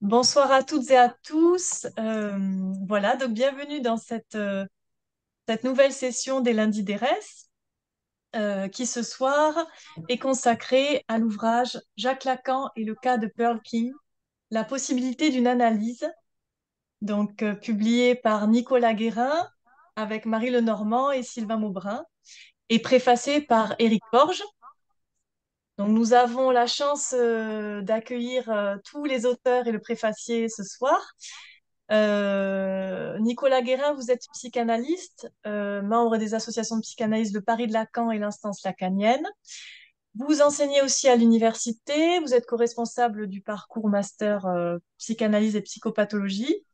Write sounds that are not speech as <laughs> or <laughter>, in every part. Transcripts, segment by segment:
Bonsoir à toutes et à tous. Euh, voilà, donc bienvenue dans cette, euh, nouvelle session des lundis d'ERES, euh, qui ce soir est consacrée à l'ouvrage Jacques Lacan et le cas de Pearl King, la possibilité d'une analyse, donc publié par Nicolas Guérin avec Marie Lenormand et Sylvain Maubrin, et préfacé par Éric Porges. Donc, nous avons la chance euh, d'accueillir euh, tous les auteurs et le préfacier ce soir. Euh, Nicolas Guérin, vous êtes psychanalyste, membre des associations de psychanalyse de Paris de Lacan et l'instance lacanienne. Vous enseignez aussi à l'université, vous êtes co-responsable du parcours master psychanalyse et psychopathologie.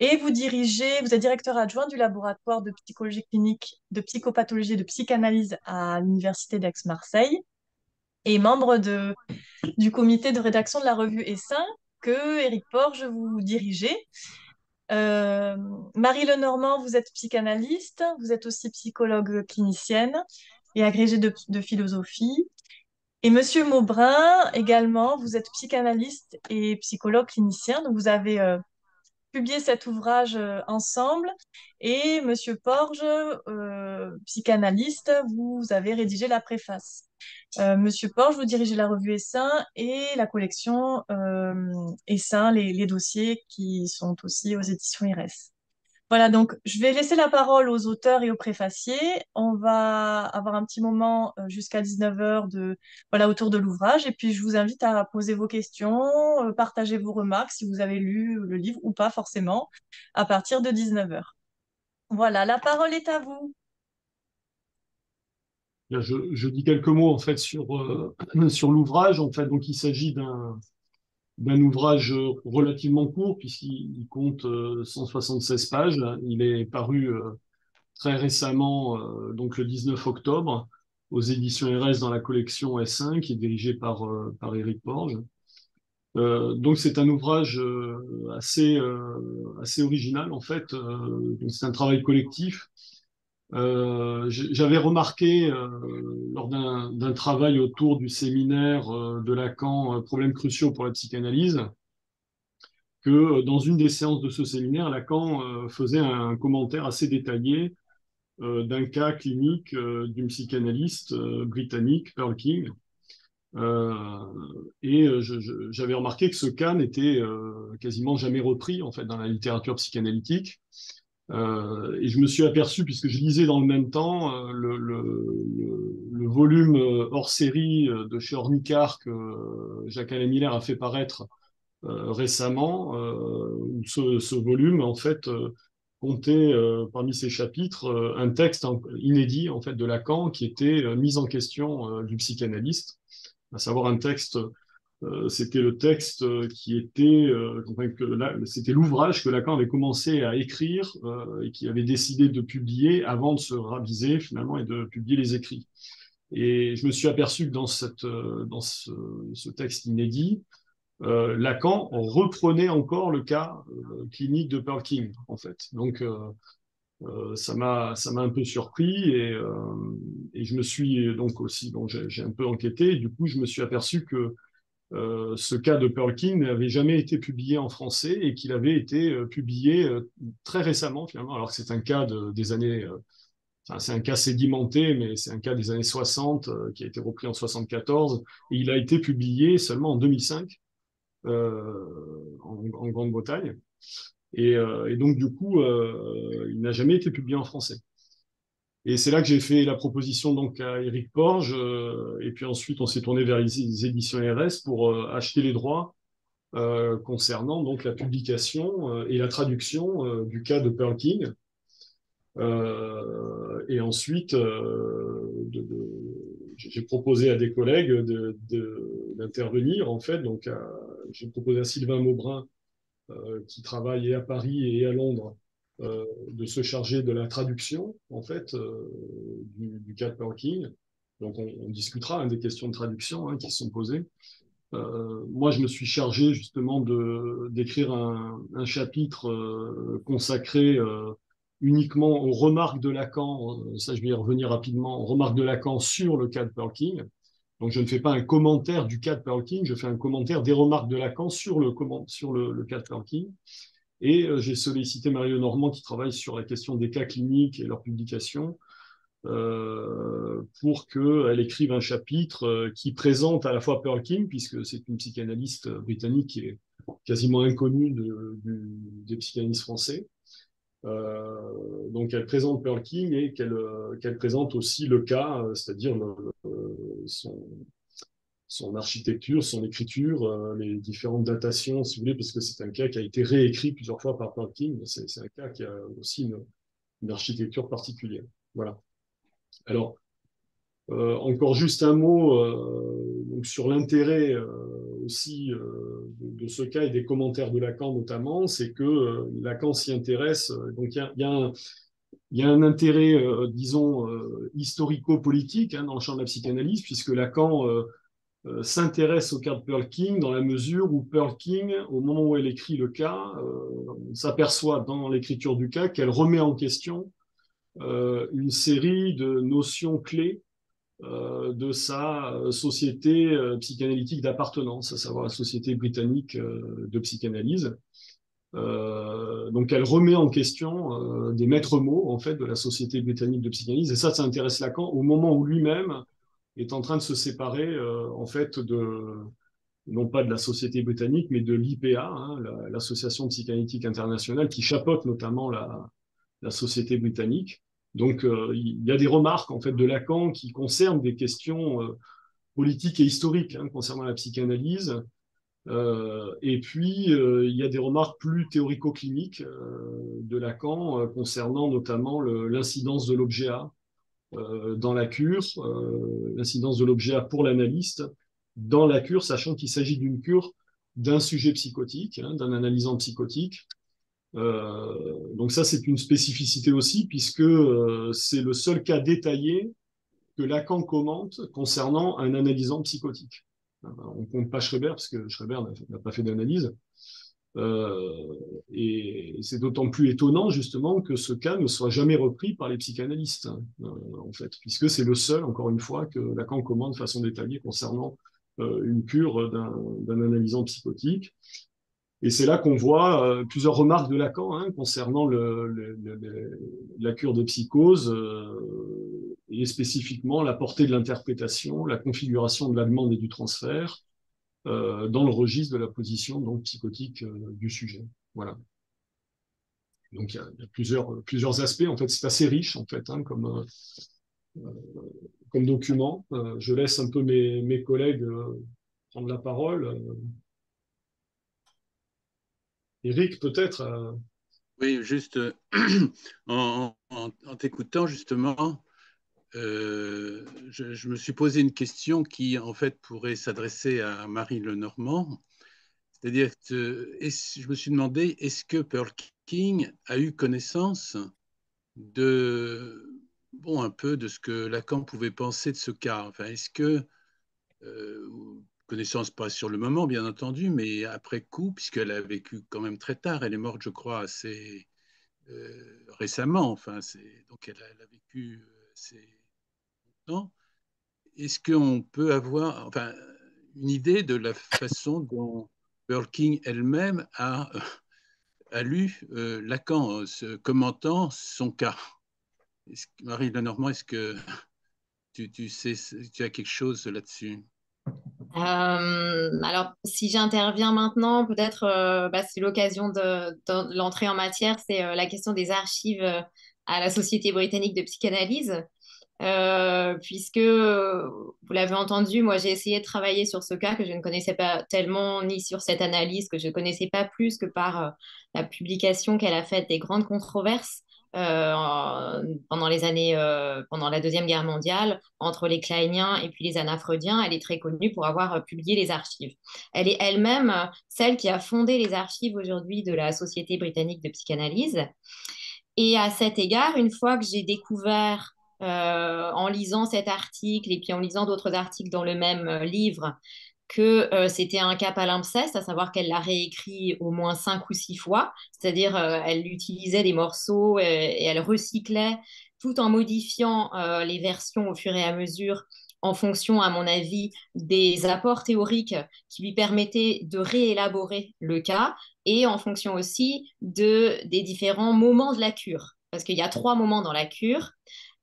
Et vous dirigez, vous êtes directeur adjoint du laboratoire de psychologie clinique, de psychopathologie et de psychanalyse à l'université d'Aix-Marseille et membre de, du comité de rédaction de la revue Essin que Éric Porge vous dirigez. Euh, Marie Lenormand, vous êtes psychanalyste, vous êtes aussi psychologue clinicienne et agrégée de, philosophie. Et Monsieur Maubrin, également, vous êtes psychanalyste et psychologue clinicien. Donc, vous avez euh, publié cet ouvrage euh, ensemble. Et Monsieur Porge, psychanalyste, vous avez rédigé la préface. Euh, Monsieur Porge, vous dirigez la revue Essin et la collection euh, Essin, les, dossiers qui sont aussi aux éditions IRES. Voilà, donc je vais laisser la parole aux auteurs et aux préfaciers. On va avoir un petit moment euh, jusqu'à 19h de, voilà, autour de l'ouvrage. Et puis je vous invite à poser vos questions, euh, partager vos remarques si vous avez lu le livre ou pas forcément, à partir de 19h. Voilà, la parole est à vous. Je, dis quelques mots en fait sur, euh, <clears throat> sur l'ouvrage. En fait, donc il s'agit d'un d'un ouvrage relativement court puisqu'il compte 176 euh, pages. Il est paru euh, très récemment, donc le 19 octobre, aux éditions RS dans la collection S1 qui est dirigée par, par Éric Porge. donc c'est un ouvrage assez, assez original en fait. c'est un travail collectif euh, j'avais remarqué euh, lors d'un travail autour du séminaire euh, de Lacan, problèmes cruciaux pour la psychanalyse, que dans une des séances de ce séminaire, Lacan faisait un commentaire assez détaillé d'un cas clinique d'une psychanalyste britannique, Pearl King. et j'avais remarqué que ce cas n'était quasiment jamais repris en fait dans la littérature psychanalytique. Euh, et je me suis aperçu, puisque je lisais dans le même temps euh, le, volume euh, hors série de chez Ornicar que Jacques-Alain Miller a fait paraître récemment, ce, ce, volume, en fait, comptait parmi ses chapitres un texte inédit, en fait, de Lacan qui était mise en question du psychanalyste, à savoir un texte euh, c'était le texte euh, qui était, euh, c'était l'ouvrage que Lacan avait commencé à écrire et qui avait décidé de publier avant de se raviser finalement et de publier les écrits. Et je me suis aperçu que dans, cette, dans ce, texte inédit, Lacan reprenait encore le cas clinique de Pearl en fait. Donc, ça m'a ça m'a un peu surpris et, et je me suis donc aussi bon j'ai un peu enquêté et du coup je me suis aperçu que euh, ce cas de Pearl King n'avait jamais été publié en français et qu'il avait été euh, publié euh, très récemment finalement, alors que c'est un cas de, des années, c'est un cas sédimenté, mais c'est un cas des années 60 qui a été repris en 74 et il a été publié seulement en 2005 en, en Grande-Bretagne. Et, et, donc du coup, il n'a jamais été publié en français. Et c'est là que j'ai fait la proposition donc à Eric Porge. Euh, et puis ensuite, on s'est tourné vers les éditions RS pour euh, acheter les droits euh, concernant donc la publication et la traduction du cas de Pearl King. et ensuite, j'ai proposé à des collègues d'intervenir en fait. Donc, j'ai proposé à Sylvain Maubrin qui travaille à Paris et à Londres euh, de se charger de la traduction, en fait, euh, du, du cas de King. Donc, on, discutera hein, des questions de traduction hein, qui sont posées. Euh, moi, je me suis chargé justement d'écrire un, chapitre consacré uniquement aux remarques de Lacan. Ça, je vais y revenir rapidement. Aux remarques de Lacan sur le cas de King. Donc, je ne fais pas un commentaire du cas de Pearl King, je fais un commentaire des remarques de Lacan sur le, sur le, le cas de Pearl King. Et euh, j'ai sollicité Marie Normand qui travaille sur la question des cas cliniques et leur publication euh, pour qu'elle écrive un chapitre euh, qui présente à la fois Pearl King, puisque c'est une psychanalyste britannique qui est quasiment inconnue de, des psychanalystes français. Euh, donc elle présente Pearl King et qu'elle présente aussi le cas, c'est-à-dire son, son architecture, son écriture, euh, les différentes datations, si vous voulez, parce que c'est un cas qui a été réécrit plusieurs fois par King. C'est un cas qui a aussi une, architecture particulière. Voilà. Alors, euh, encore juste un mot euh, sur l'intérêt aussi de, ce cas et des commentaires de Lacan notamment, c'est que Lacan s'y intéresse. donc il y a, un, intérêt, disons, historico-politique hein, dans le champ de la psychanalyse, puisque Lacan s'intéresse au cas de Pearl King dans la mesure où Pearl King, au moment où elle écrit le cas, euh, s'aperçoit dans l'écriture du cas qu'elle remet en question euh, une série de notions clés de sa société psychanalytique d'appartenance, à savoir la société britannique de psychanalyse. donc elle remet en question des maîtres mots en fait de la société britannique de psychanalyse et ça ça intéresse Lacan au moment où lui-même est en train de se séparer euh, en fait de non pas de la société britannique, mais de l'IPA, hein, l'association psychanalytique internationale, qui chapeaute notamment la, la société britannique. Donc, euh, il y a des remarques en fait de Lacan qui concernent des questions euh, politiques et historiques hein, concernant la psychanalyse. Et puis, il y a des remarques plus théorico-cliniques de Lacan concernant notamment l'incidence de l'objet A dans la cure, euh, l'incidence de l'objet pour l'analyste, dans la cure, sachant qu'il s'agit d'une cure d'un sujet psychotique, hein, d'un analysant psychotique. Euh, donc ça, c'est une spécificité aussi, puisque euh, c'est le seul cas détaillé que Lacan commente concernant un analysant psychotique. On compte pas Schreber, parce que Schreber n'a pas fait d'analyse, euh, et c'est d'autant plus étonnant justement que ce cas ne soit jamais repris par les psychanalystes, hein, euh, en fait, puisque c'est le seul, encore une fois, que Lacan commande de façon détaillée concernant euh, une cure d'un analysant psychotique. Et c'est là qu'on voit euh, plusieurs remarques de Lacan hein, concernant la cure de psychose euh, et spécifiquement la portée de l'interprétation, la configuration de la demande et du transfert, euh, dans le registre de la position donc psychotique euh, du sujet. Voilà. Donc il y a, a plusieurs, aspects. En fait, c'est assez riche en fait hein, comme, euh, comme document. je laisse un peu mes, mes collègues prendre la parole. Eric, peut-être. Oui, juste <clears throat> en, en t'écoutant justement, euh, je, me suis posé une question qui, en fait, pourrait s'adresser à Marie Lenormand. C'est-à-dire je me suis demandé, est-ce que Pearl King a eu connaissance de, bon, un peu de ce que Lacan pouvait penser de ce cas? Enfin, est-ce que, euh, connaissance pas sur le moment, bien entendu, mais après coup, puisqu'elle a vécu quand même très tard, elle est morte, je crois, assez euh, récemment. Enfin, donc elle a, elle a vécu assez est-ce qu'on peut avoir enfin, une idée de la façon dont Pearl King elle-même a, a, lu euh, Lacan, se, commentant son cas? Marie Lenormand, est-ce que tu, sais, tu as quelque chose là-dessus? Euh, alors, si j'interviens maintenant, peut-être euh, bah, c'est l'occasion de, de l'entrée en matière, c'est euh, la question des archives euh, à la Société britannique de psychanalyse. Euh, puisque, vous l'avez entendu, moi j'ai essayé de travailler sur ce cas que je ne connaissais pas tellement, ni sur cette analyse que je ne connaissais pas plus que par euh, la publication qu'elle a faite des grandes controverses euh, pendant les années, euh, pendant la Deuxième Guerre mondiale, entre les Kleiniens et puis les Anaphreudiens. Elle est très connue pour avoir euh, publié les archives. Elle est elle-même celle qui a fondé les archives aujourd'hui de la Société britannique de psychanalyse. Et à cet égard, une fois que j'ai découvert euh, en lisant cet article et puis en lisant d'autres articles dans le même euh, livre que euh, c'était un cas palimpseste, à savoir qu'elle l'a réécrit au moins cinq ou six fois, c'est-à-dire euh, elle utilisait des morceaux et, et, elle recyclait tout en modifiant les versions au fur et à mesure en fonction, à mon avis, des apports théoriques qui lui permettaient de réélaborer le cas et en fonction aussi de, des différents moments de la cure. Parce qu'il y a trois moments dans la cure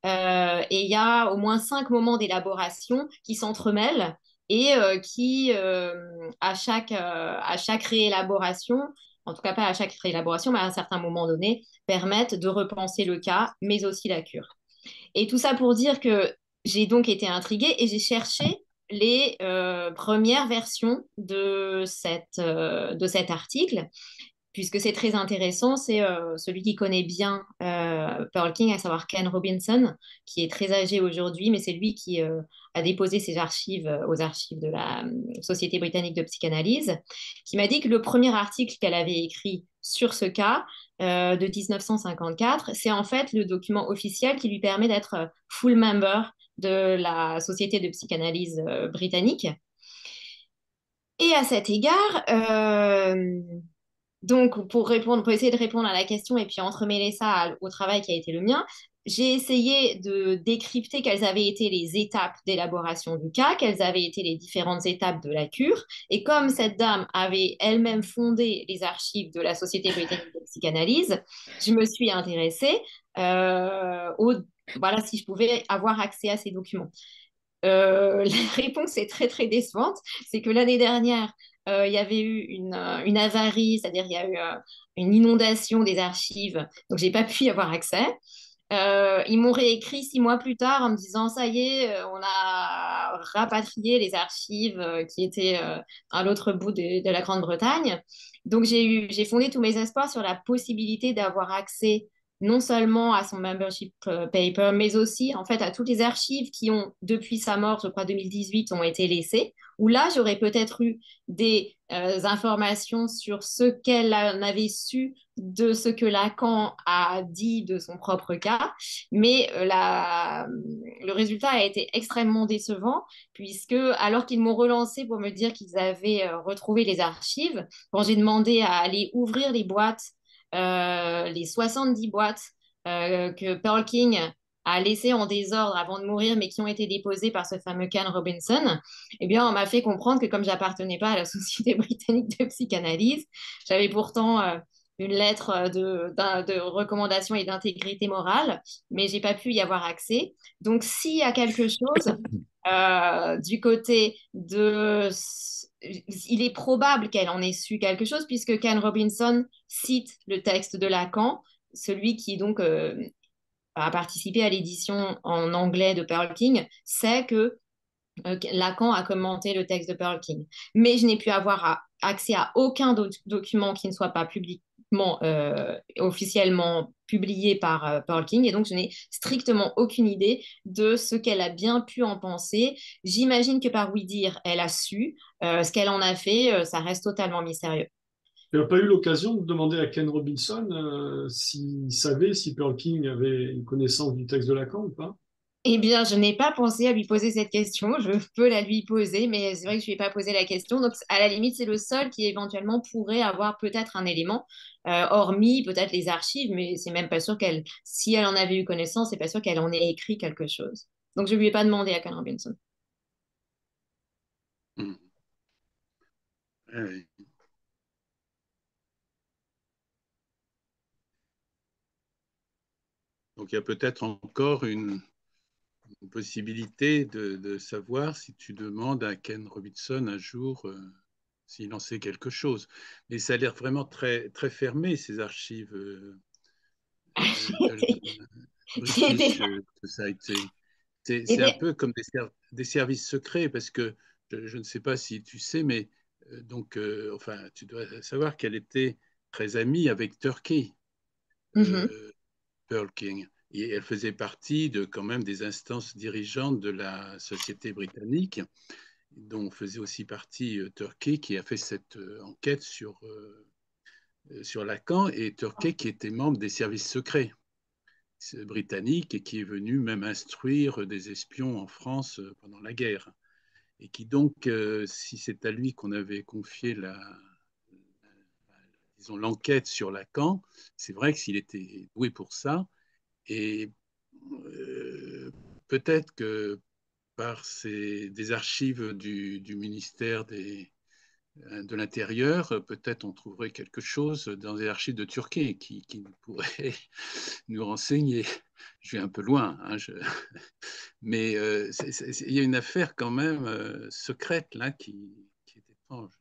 euh, et il y a au moins cinq moments d'élaboration qui s'entremêlent et euh, qui, euh, à, chaque, à chaque réélaboration, en tout cas pas à chaque réélaboration, mais à un certain moment donné, permettent de repenser le cas, mais aussi la cure. Et tout ça pour dire que j'ai donc été intriguée et j'ai cherché les premières versions de, cette, de cet article puisque c'est très intéressant, c'est euh, celui qui connaît bien euh, Pearl King, à savoir Ken Robinson, qui est très âgé aujourd'hui, mais c'est lui qui euh, a déposé ses archives aux archives de la Société britannique de psychanalyse, qui m'a dit que le premier article qu'elle avait écrit sur ce cas de 1954, c'est en fait le document officiel qui lui permet d'être full member de la Société de psychanalyse britannique. Et à cet égard, donc, pour essayer de répondre à la question et puis entremêler ça au travail qui a été le mien, j'ai essayé de décrypter quelles avaient été les étapes d'élaboration du cas, quelles avaient été les différentes étapes de la cure. Et comme cette dame avait elle-même fondé les archives de la Société britannique de psychanalyse, je me suis intéressée euh, au, voilà, si je pouvais avoir accès à ces documents. Euh, <laughs> la réponse est très très décevante. C'est que l'année dernière, il y avait eu une, euh, une avarie, c'est-à-dire il y a eu euh, une inondation des archives, donc j'ai pas pu y avoir accès. ils m'ont réécrit six mois plus tard en me disant ça y est, on a rapatrié les archives qui étaient à l'autre bout de, de la Grande-Bretagne. Donc j'ai fondé tous mes espoirs sur la possibilité d'avoir accès non seulement à son membership paper, mais aussi en fait à toutes les archives qui ont, depuis sa mort, je crois 2018, ont été laissées, où là j'aurais peut-être eu des euh, informations sur ce qu'elle avait su de ce que Lacan a dit de son propre cas, mais euh, le résultat a été extrêmement décevant, puisque alors qu'ils m'ont relancé pour me dire qu'ils avaient euh, retrouvé les archives, quand j'ai demandé à aller ouvrir les boîtes euh, les 70 boîtes euh, que Pearl King a laissées en désordre avant de mourir, mais qui ont été déposées par ce fameux Ken Robinson, eh bien, on m'a fait comprendre que comme j'appartenais pas à la <laughs> Société britannique de psychanalyse, j'avais pourtant euh, une lettre de, de recommandation et d'intégrité morale, mais j'ai pas pu y avoir accès. Donc, s'il y a quelque chose <laughs> du côté de il est probable qu'elle en ait su quelque chose puisque Ken Robinson cite le texte de Lacan, celui qui euh, a participé à l'édition en anglais de Pearl King, sait que euh, Lacan a commenté le texte de Pearl King. Mais je n'ai pu avoir accès à aucun document qui ne soit pas public, euh, officiellement publié par euh, Pearl King et donc je n'ai strictement aucune idée de ce qu'elle a bien pu en penser. J'imagine que par oui dire, elle a su. Euh, ce qu'elle en a fait, ça reste totalement mystérieux. Tu n'as pas eu l'occasion de demander à Ken Robinson s'il savait si Pearl King avait une connaissance du texte de Lacan ou pas? Eh bien, je n'ai pas pensé à lui poser cette question. Je peux la lui poser, mais c'est vrai que je ne lui ai pas posé la question. Donc, à la limite, c'est le seul qui éventuellement pourrait avoir peut-être un élément, euh, hormis peut-être les archives, mais c'est même pas sûr qu'elle, si elle en avait eu connaissance, c'est pas sûr qu'elle en ait écrit quelque chose. Donc, je ne lui ai pas demandé à Ken Robinson. Hmm. Donc il y a peut-être encore une, possibilité de, savoir si tu demandes à Ken Robinson un jour euh, s'il en sait quelque chose. Mais ça a l'air vraiment très, très fermé, ces archives. Euh, C'est un peu comme des, services secrets, parce que je, ne sais pas si tu sais, mais euh, donc, enfin, tu dois savoir qu'elle était très amie avec Turkey, mm-hmm. Pearl King. Et elle faisait partie de quand même des instances dirigeantes de la société britannique, dont faisait aussi partie euh, Turkey, qui a fait cette euh, enquête sur, euh, sur Lacan, et Turkey qui était membre des services secrets britanniques et qui est venu même instruire des espions en France pendant la guerre. Et qui donc, si c'est à lui qu'on avait confié la, l'enquête sur Lacan, c'est vrai que s'il était doué pour ça, et euh, peut-être que par des archives du, ministère des, de l'Intérieur, peut-être on trouverait quelque chose dans les archives de Turquie qui, pourrait <laughs> nous renseigner. Je vais un peu loin, hein, <laughs> mais il y a une affaire quand même secrète là qui, qui est étrange.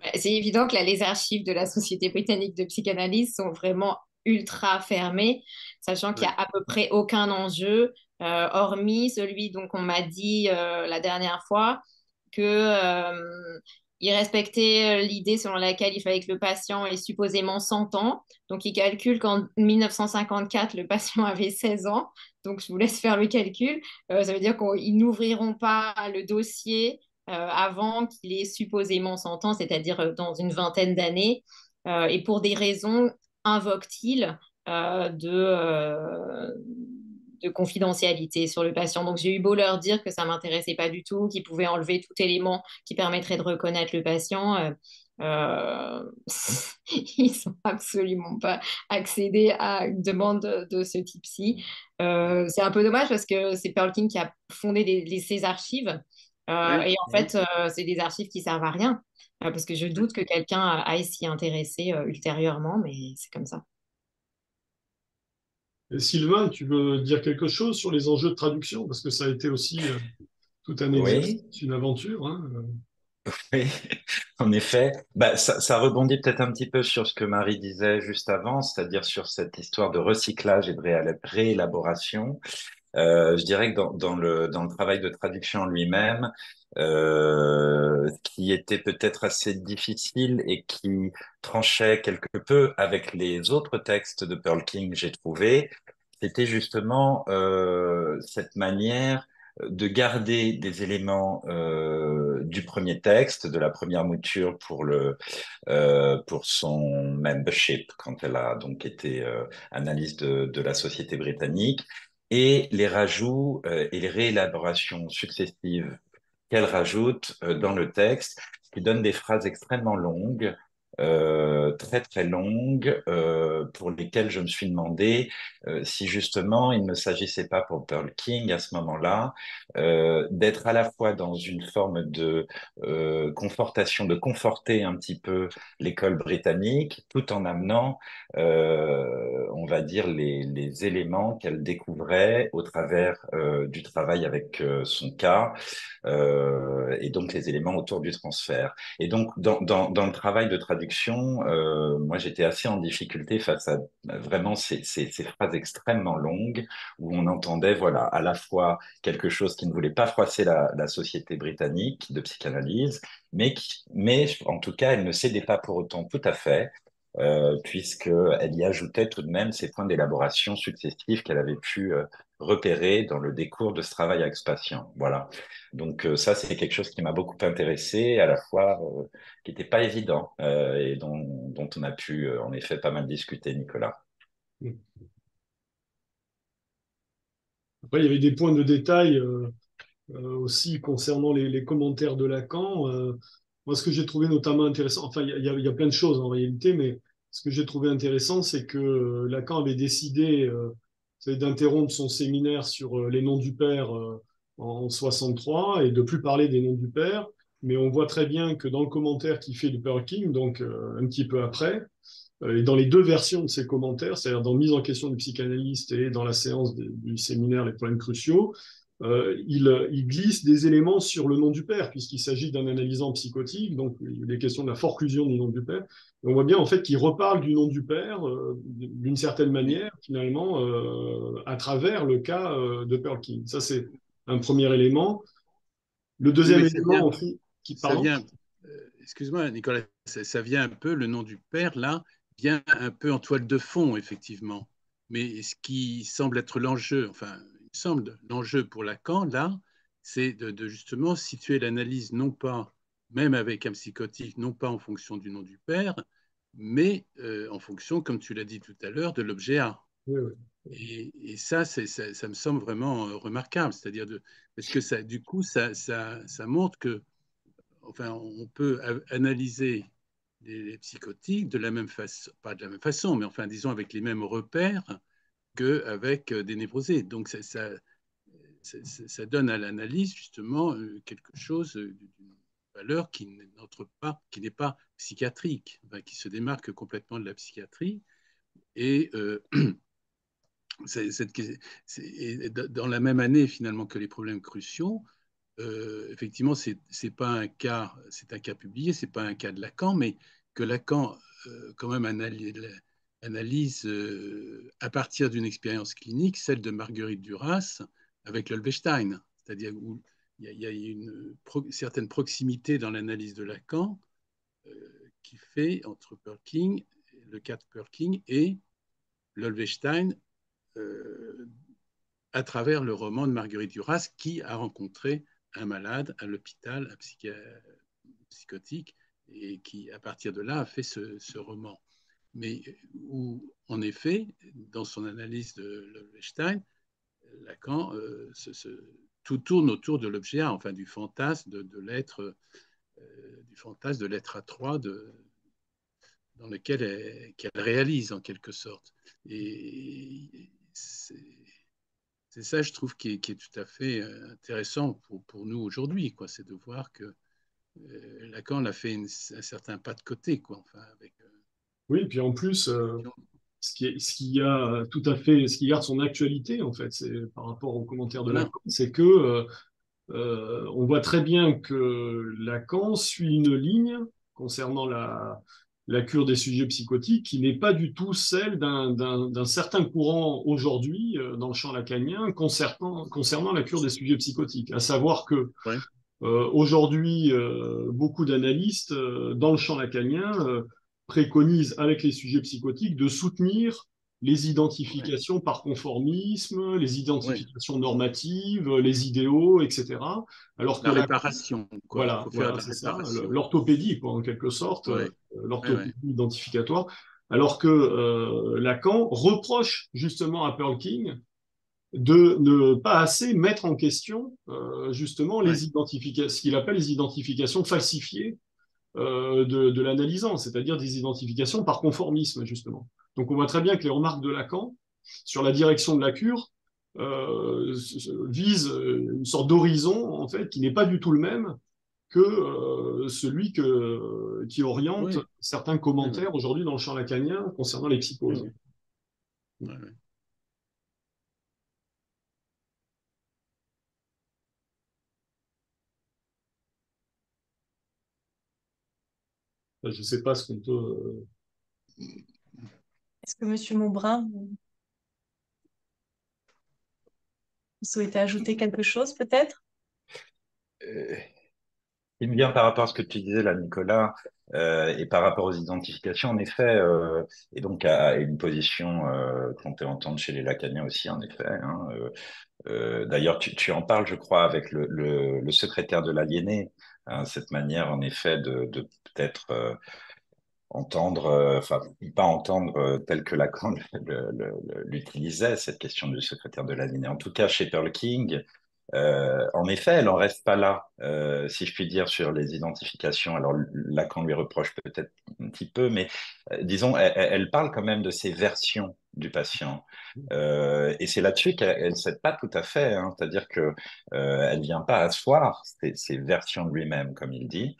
Bah, c'est évident que les archives de la Société britannique de psychanalyse sont vraiment ultra fermées, sachant qu'il n'y a à peu près aucun enjeu, euh, hormis celui dont on m'a dit euh, la dernière fois que euh, il respectait l'idée selon laquelle il fallait que le patient ait supposément 100 ans. Donc, il calcule qu'en 1954, le patient avait 16 ans. Donc, je vous laisse faire le calcul. ça veut dire qu'ils n'ouvriront pas le dossier avant qu'il ait supposément 100 ans, c'est-à-dire dans une vingtaine d'années, euh, et pour des raisons, invoque-t-il, de, de confidentialité sur le patient? Donc j'ai eu beau leur dire que ça m'intéressait pas du tout, qu'ils pouvaient enlever tout élément qui permettrait de reconnaître le patient. Euh, <laughs> ils sont absolument pas accédés à une demande de, ce type-ci. c'est un peu dommage parce que c'est Pearl King qui a fondé les, ces archives. Euh, et en fait, euh, c'est des archives qui servent à rien, euh, parce que je doute que quelqu'un aille s'y intéresser ultérieurement, mais c'est comme ça. Sylvain, tu veux dire quelque chose sur les enjeux de traduction? Parce que ça a été aussi tout un exercice, une aventure. Hein, <laughs> oui, en effet. Bah, ça, ça rebondit peut-être un petit peu sur ce que Marie disait juste avant, c'est-à-dire sur cette histoire de recyclage et de réélaboration. Euh, je dirais que dans, dans, le, dans le travail de traduction lui-même, euh, qui était peut-être assez difficile et qui tranchait quelque peu avec les autres textes de Pearl King, j'ai trouvé, c'était justement euh, cette manière de garder des éléments euh, du premier texte, de la première mouture pour le euh, pour son membership quand elle a donc été euh, analyse de, de la société britannique, et les rajouts euh, et les réélaborations successives qu'elle rajoute euh, dans le texte, qui donne des phrases extrêmement longues, euh, très très longues euh, pour lesquelles je me suis demandé euh, si justement il ne s'agissait pas pour Pearl King à ce moment-là d'être à la fois dans une forme de confortation, de conforter un petit peu l'école britannique, tout en amenant, on va dire, les, les éléments qu'elle découvrait au travers du travail avec son cas et donc les éléments autour du transfert. Et donc dans, dans, dans le travail de traduction euh, moi j'étais assez en difficulté face à vraiment ces, phrases extrêmement longues où on entendait voilà à la fois quelque chose qui ne voulait pas froisser la, la société britannique de psychanalyse, mais, qui, mais en tout cas elle ne cédait pas pour autant tout à fait. Euh, puisqu'elle y ajoutait tout de même ces points d'élaboration successifs qu'elle avait pu euh, repérer dans le décours de ce travail avec ce patient. Voilà. Donc euh, ça, c'est quelque chose qui m'a beaucoup intéressé, à la fois qui n'était pas évident et dont, on a pu en effet pas mal discuter, Nicolas. Après, il y avait des points de détail aussi concernant les, commentaires de Lacan. Ce que j'ai trouvé notamment intéressant, enfin, il y, a, plein de choses en réalité, mais ce que j'ai trouvé intéressant, c'est que Lacan avait décidé d'interrompre son séminaire sur les noms du père en 63 et de plus parler des noms du père. Mais on voit très bien que dans le commentaire qu'il fait de Pearl King, donc euh, un petit peu après, euh, et dans les deux versions de ses commentaires, c'est-à-dire dans mise en question du psychanalyste et dans la séance du séminaire Les problèmes cruciaux, euh, il, il, glisse des éléments sur le nom du père, puisqu'il s'agit d'un analysant psychotique, donc il est question de la forclusion du nom du père. Et on voit bien en fait qu'il reparle du nom du père euh, d'une certaine manière, finalement, euh, à travers le cas de Pearl King. Ça, c'est un premier élément. Le deuxième élément, qui ça euh, excuse-moi Nicolas, ça, vient un peu, le nom du père, là, vient un peu en toile de fond, effectivement. Mais ce qui semble être l'enjeu, enfin, semble l'enjeu pour Lacan, là, c'est de, justement situer l'analyse non pas, même avec un psychotique, non pas en fonction du nom du père, mais euh, en fonction, comme tu l'as dit tout à l'heure, de l'objet A. Oui, oui. Et, ça, ça, ça, me semble vraiment euh, remarquable, c'est-à-dire de, parce que ça, du coup, ça, ça, montre que, enfin, on peut analyser les, psychotiques de la même façon, pas de la même façon, mais enfin, disons avec les mêmes repères qu'avec euh, des névrosés. Donc, ça, donne à l'analyse justement quelque chose d'une valeur qui n'entre pas, qui n'est pas psychiatrique, qui se démarque complètement de la psychiatrie. Et <clears throat> dans la même année finalement que les problèmes cruciaux, euh, effectivement, c'est pas un cas, c'est un cas publié, c'est pas un cas de Lacan, mais que Lacan euh, quand même analyse, euh, à partir d'une expérience clinique, celle de Marguerite Duras avec l'Olvestein, c'est-à-dire où il y, a une certaine proximité dans l'analyse de Lacan qui fait entre Perking, le cas de Perking et l'Olvestein à travers le roman de Marguerite Duras qui a rencontré un malade à l'hôpital psychotique et qui, à partir de là, a fait ce, roman. Mais où, en effet, dans son analyse de Stein, Lacan, euh, tout tourne autour de l'objet A, enfin du fantasme de, l'être, euh, du fantasme de l'être à trois, dans lequel elle, qu'elle réalise en quelque sorte. Et c'est ça, je trouve, qui est, tout à fait euh, intéressant pour, nous aujourd'hui, quoi. C'est de voir que euh, Lacan a fait un certain pas de côté, quoi. Enfin, avec, euh, Oui, puis en plus, ce, qui est, ce qui a tout à fait, ce qui garde son actualité, en fait, c'est par rapport aux commentaires de Lacan, c'est que on voit très bien que Lacan suit une ligne concernant la, la cure des sujets psychotiques qui n'est pas du tout celle d'un certain courant aujourd'hui euh, dans le champ lacanien concernant, concernant la cure des sujets psychotiques. À savoir que euh, aujourd'hui, euh, beaucoup d'analystes dans le champ lacanien préconisent avec les sujets psychotiques de soutenir les identifications par conformisme, les identifications normatives, les idéaux, etc. Alors que la réparation. Voilà, c'est ça, l'orthopédie, en quelque sorte, euh, l'orthopédie identificatoire. Alors que euh, Lacan reproche justement à Pearl King de ne pas assez mettre en question euh, justement les identifications, ce qu'il appelle les identifications falsifiées de, de l'analysant, c'est-à-dire des identifications par conformisme justement. Donc on voit très bien que les remarques de Lacan sur la direction de la cure euh, visent une sorte d'horizon en fait qui n'est pas du tout le même que euh, celui que, qui oriente certains commentaires aujourd'hui dans le champ lacanien concernant les psychoses. Je ne sais pas ce qu'on peut. Euh, est-ce que Monsieur Montbrun, vous souhaitez ajouter quelque chose peut-être? Euh, Il me vient par rapport à ce que tu disais là, Nicolas, euh, et par rapport aux identifications, en effet, euh, et donc à, une position qu'on peut entendre chez les Lacaniens aussi, en effet. Hein, d'ailleurs, tu, en parles, je crois, avec le, secrétaire de l'aliéné, hein, cette manière, en effet, de, peut-être entendre, euh, enfin, pas entendre euh, tel que Lacan <laughs> l'utilisait, cette question du secrétaire de la ligne. En tout cas, chez Pearl King, euh, en effet, elle en reste pas là, euh, si je puis dire, sur les identifications. Alors Lacan lui reproche peut-être un petit peu, mais euh, disons, elle, parle quand même de ces versions du patient. Et c'est là-dessus qu'elle ne cède pas tout à fait, hein, c'est-à-dire que elle vient pas asseoir ces, ces versions de lui-même, comme il dit,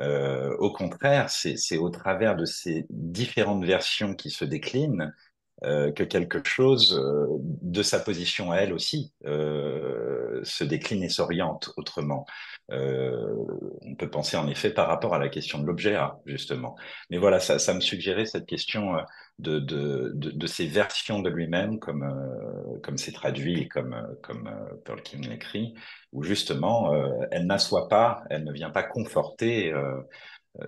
au contraire, c'est au travers de ces différentes versions qui se déclinent euh, que quelque chose euh, de sa position à elle aussi se décline et s'oriente autrement. on peut penser en effet par rapport à la question de l'objet A, justement. Mais voilà, ça, me suggérait cette question de, de, de, ces versions de lui-même, comme comme c'est traduit, comme comme Pearl King l'écrit, où justement elle n'assoit pas, elle ne vient pas conforter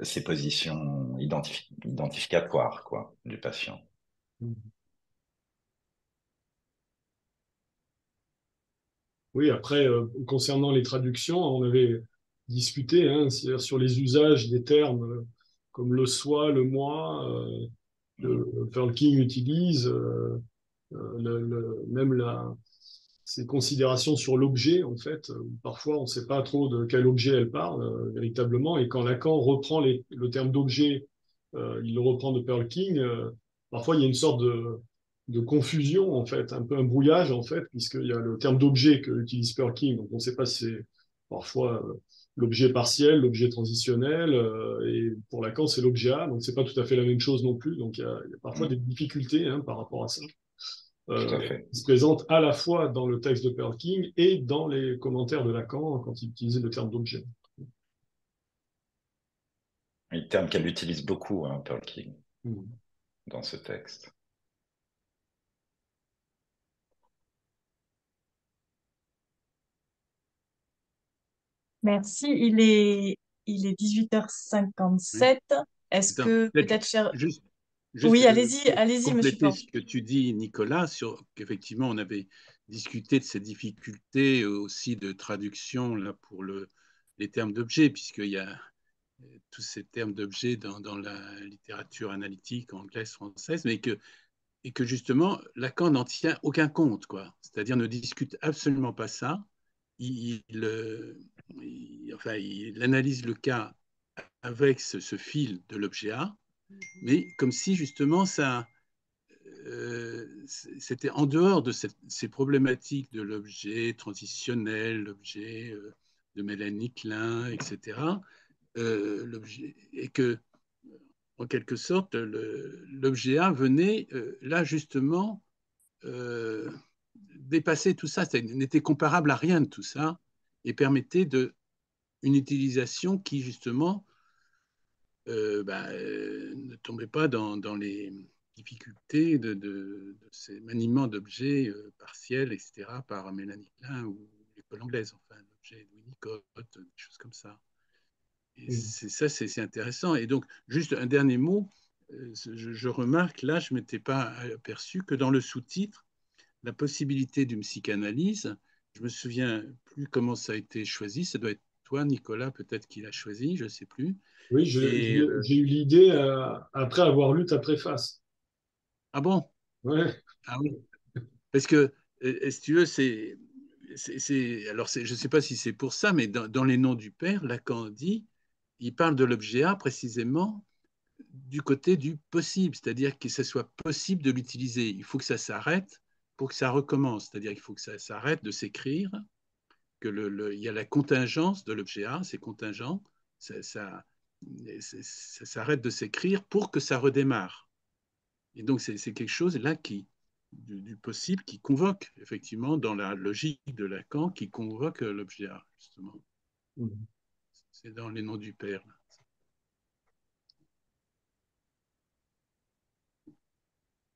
ces positions identificatoires quoi du patient. Oui, après, concernant les traductions, on avait discuté hein, sur les usages des termes comme le soi, le moi, Pearl King utilise, euh, euh, le, même la, ces considérations sur l'objet, en fait. Parfois, on ne sait pas trop de quel objet elle parle euh, véritablement. Et quand Lacan reprend le terme d'objet, il le reprend de Pearl King. parfois, il y a une sorte de, de confusion, en fait, un peu un brouillage, en fait, puisqu'il y a le terme d'objet que utilise Perkin, donc on ne sait pas si c'est parfois euh, l'objet partiel, l'objet transitionnel, euh, et pour Lacan, c'est l'objet A, donc c'est pas tout à fait la même chose non plus, donc il y a, il y a parfois des difficultés hein, par rapport à ça. Euh, qui se présentent à la fois dans le texte de Perkin et dans les commentaires de Lacan quand il utilisait le terme d'objet. Un terme qu'elle utilise beaucoup, hein, Perkin, mm. dans ce texte. Merci. Il est, il est 18h57. Est-ce que peut-être, cher... oui, allez-y, allez-y, monsieur. ce que tu dis, Nicolas, sur qu'effectivement, on avait discuté de ces difficultés aussi de traduction là, pour le, les termes d'objet, puisqu'il y a euh, tous ces termes d'objet dans, dans, la littérature analytique anglaise, française, mais que, et que justement, Lacan n'en tient aucun compte, quoi. C'est-à-dire ne discute absolument pas ça. Il, il, euh, enfin, il analyse le cas avec ce, fil de l'objet A, mais comme si justement ça, euh, c'était en dehors de ces problématiques de l'objet transitionnel, l'objet euh, de Mélanie Klein, etc. Euh, et que, en quelque sorte, l'objet A venait là justement dépasser tout ça, n'était comparable à rien de tout ça, et permettait de, une utilisation qui, justement, euh, bah, euh, ne tombait pas dans, dans les difficultés de, de, ces maniements d'objets euh, partiels, etc., par Mélanie Klein ou l'école anglaise, enfin, l'objet de Winnicott, des choses comme ça. Et c'est ça, c'est intéressant. Et donc, juste un dernier mot, je, je remarque, là, je ne m'étais pas aperçu que dans le sous-titre, la possibilité d'une psychanalyse je me souviens plus comment ça a été choisi. Ça doit être toi, Nicolas, peut-être qu'il a choisi, je ne sais plus. Oui, j'ai euh, eu l'idée euh, après avoir lu ta préface. Ah bon? Ouais. Ah oui. Parce que, euh, si tu veux, c'est. Alors, je ne sais pas si c'est pour ça, mais dans, les noms du Père, Lacan dit, il parle de l'objet A précisément du côté du possible, c'est-à-dire que ce soit possible de l'utiliser. Il faut que ça s'arrête pour que ça recommence, c'est-à-dire qu'il faut que ça s'arrête de s'écrire, que le, il y a la contingence de l'objet A, c'est contingent, ça, ça, s'arrête de s'écrire pour que ça redémarre. Et donc c'est quelque chose là qui du, possible qui convoque effectivement dans la logique de Lacan qui convoque l'objet A justement. Mmh. C'est dans les noms du Père.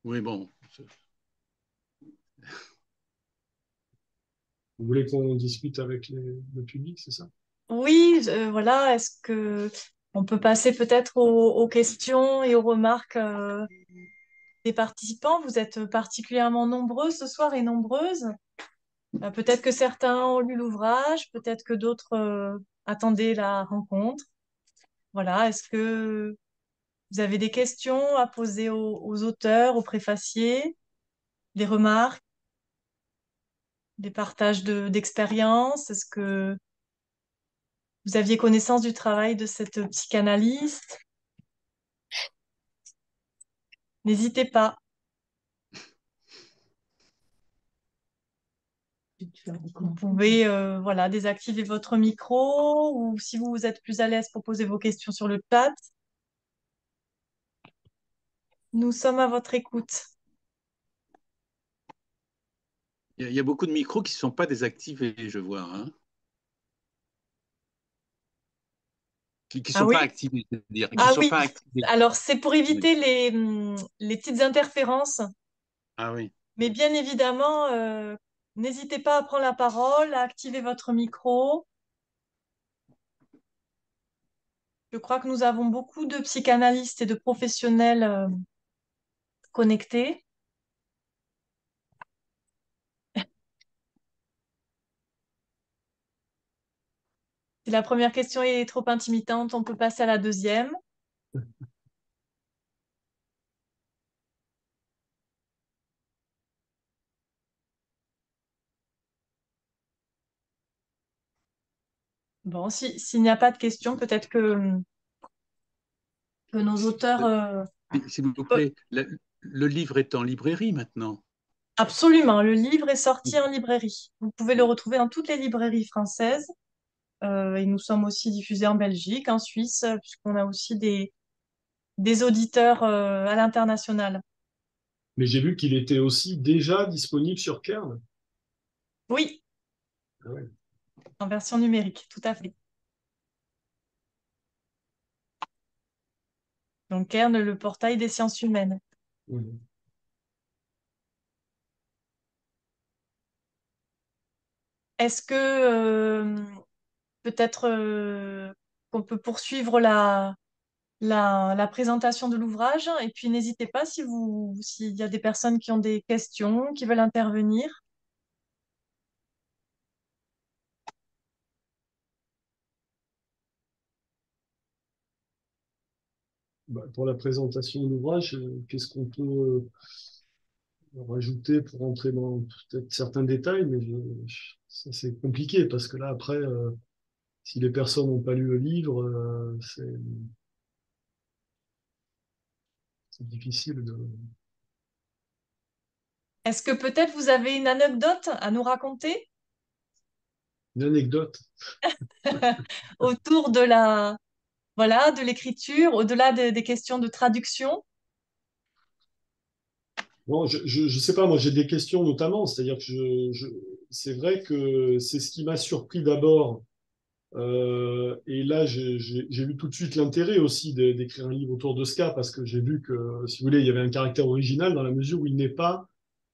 Oui bon. Vous voulez qu'on discute avec le public, c'est ça? Oui, voilà. Est-ce que on peut passer peut-être aux, questions et aux remarques euh, des participants? Vous êtes particulièrement nombreux ce soir et nombreuses. Euh, peut-être que certains ont lu l'ouvrage, peut-être que d'autres euh, attendaient la rencontre. Voilà. Est-ce que vous avez des questions à poser aux auteurs, aux préfaciers, des remarques? Des partages d'expériences? Est-ce que vous aviez connaissance du travail de cette psychanalyste? N'hésitez pas. Vous pouvez euh, voilà, désactiver votre micro ou si vous êtes plus à l'aise poser vos questions sur le chat. Nous sommes à votre écoute. Il y, a beaucoup de micros qui ne sont pas désactivés, je vois. Hein. qui ne ah sont, pas activés, dire. ah oui. Alors, c'est pour éviter les, hum, les, petites interférences. Ah oui. Mais bien évidemment, euh, n'hésitez pas à prendre la parole, à activer votre micro. Je crois que nous avons beaucoup de psychanalystes et de professionnels euh, connectés. Si la première question est trop intimidante, on peut passer à la deuxième. Bon, s'il n'y a pas de questions, peut-être que, nos auteurs... Euh, s'il vous plaît, le livre est en librairie maintenant. Absolument, le livre est sorti en librairie. Vous pouvez le retrouver dans toutes les librairies françaises. Euh, et nous sommes aussi diffusés en Belgique, en Suisse, puisqu'on a aussi des, des auditeurs euh, à l'international. Mais j'ai vu qu'il était aussi déjà disponible sur Kern. Oui. Ah en version numérique, tout à fait. Donc Kern, le portail des sciences humaines. Est-ce que euh, peut-être euh, qu'on peut poursuivre la, la, présentation de l'ouvrage. Et puis n'hésitez pas si vous s'il y a des personnes qui ont des questions, qui veulent intervenir. Bah, pour la présentation de l'ouvrage, euh, qu'est-ce qu'on peut euh, rajouter pour entrer dans peut-être certains détails, mais c'est compliqué parce que là, après, si les personnes n'ont pas lu le livre, c'est difficile de. Est-ce que peut-être vous avez une anecdote à nous raconter? Une anecdote. <laughs> Autour de la voilà de l'écriture, au-delà des questions de traduction? Bon, je, je, sais pas, moi j'ai des questions notamment, c'est-à-dire que je, c'est vrai que c'est ce qui m'a surpris d'abord euh, et là, j'ai vu tout de suite l'intérêt aussi d'écrire un livre autour de ce cas, parce que j'ai vu que, si vous voulez, il y avait un caractère original dans la mesure où il n'est pas,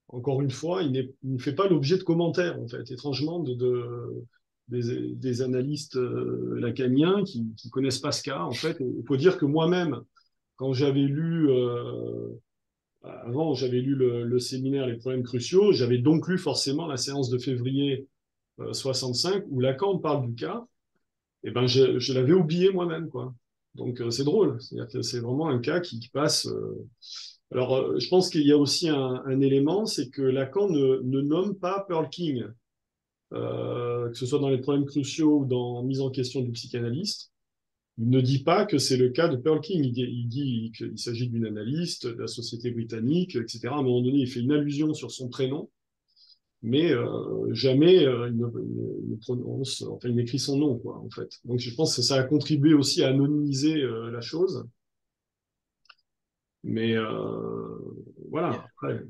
encore une fois, il, ne fait pas l'objet de commentaires, en fait, étrangement, de, de des, analystes euh, lacaniens qui ne connaissent pas ce en fait. Il faut dire que moi-même, quand j'avais lu, euh, avant, j'avais lu le, séminaire Les problèmes cruciaux, j'avais donc lu forcément la séance de février 65 où Lacan parle du cas eh ben je, l'avais oublié moi-même quoi. Donc euh, c'est drôle, c'est vraiment un cas qui, passe. Euh. Alors euh, je pense qu'il y a aussi un, élément, c'est que Lacan ne, ne, nomme pas Pearl King, que ce soit dans les problèmes cruciaux ou dans mise en question du psychanalyste. Il ne dit pas que c'est le cas de Pearl King. Il dit, il dit qu'il s'agit d'une analyste de la société britannique, etc. À un moment donné, il fait une allusion sur son prénom mais euh, jamais euh, il, ne, prononce, enfin il n'écrit son nom, quoi, en fait. Donc je pense que ça a contribué aussi à anonymiser euh, la chose. Mais voilà. Après.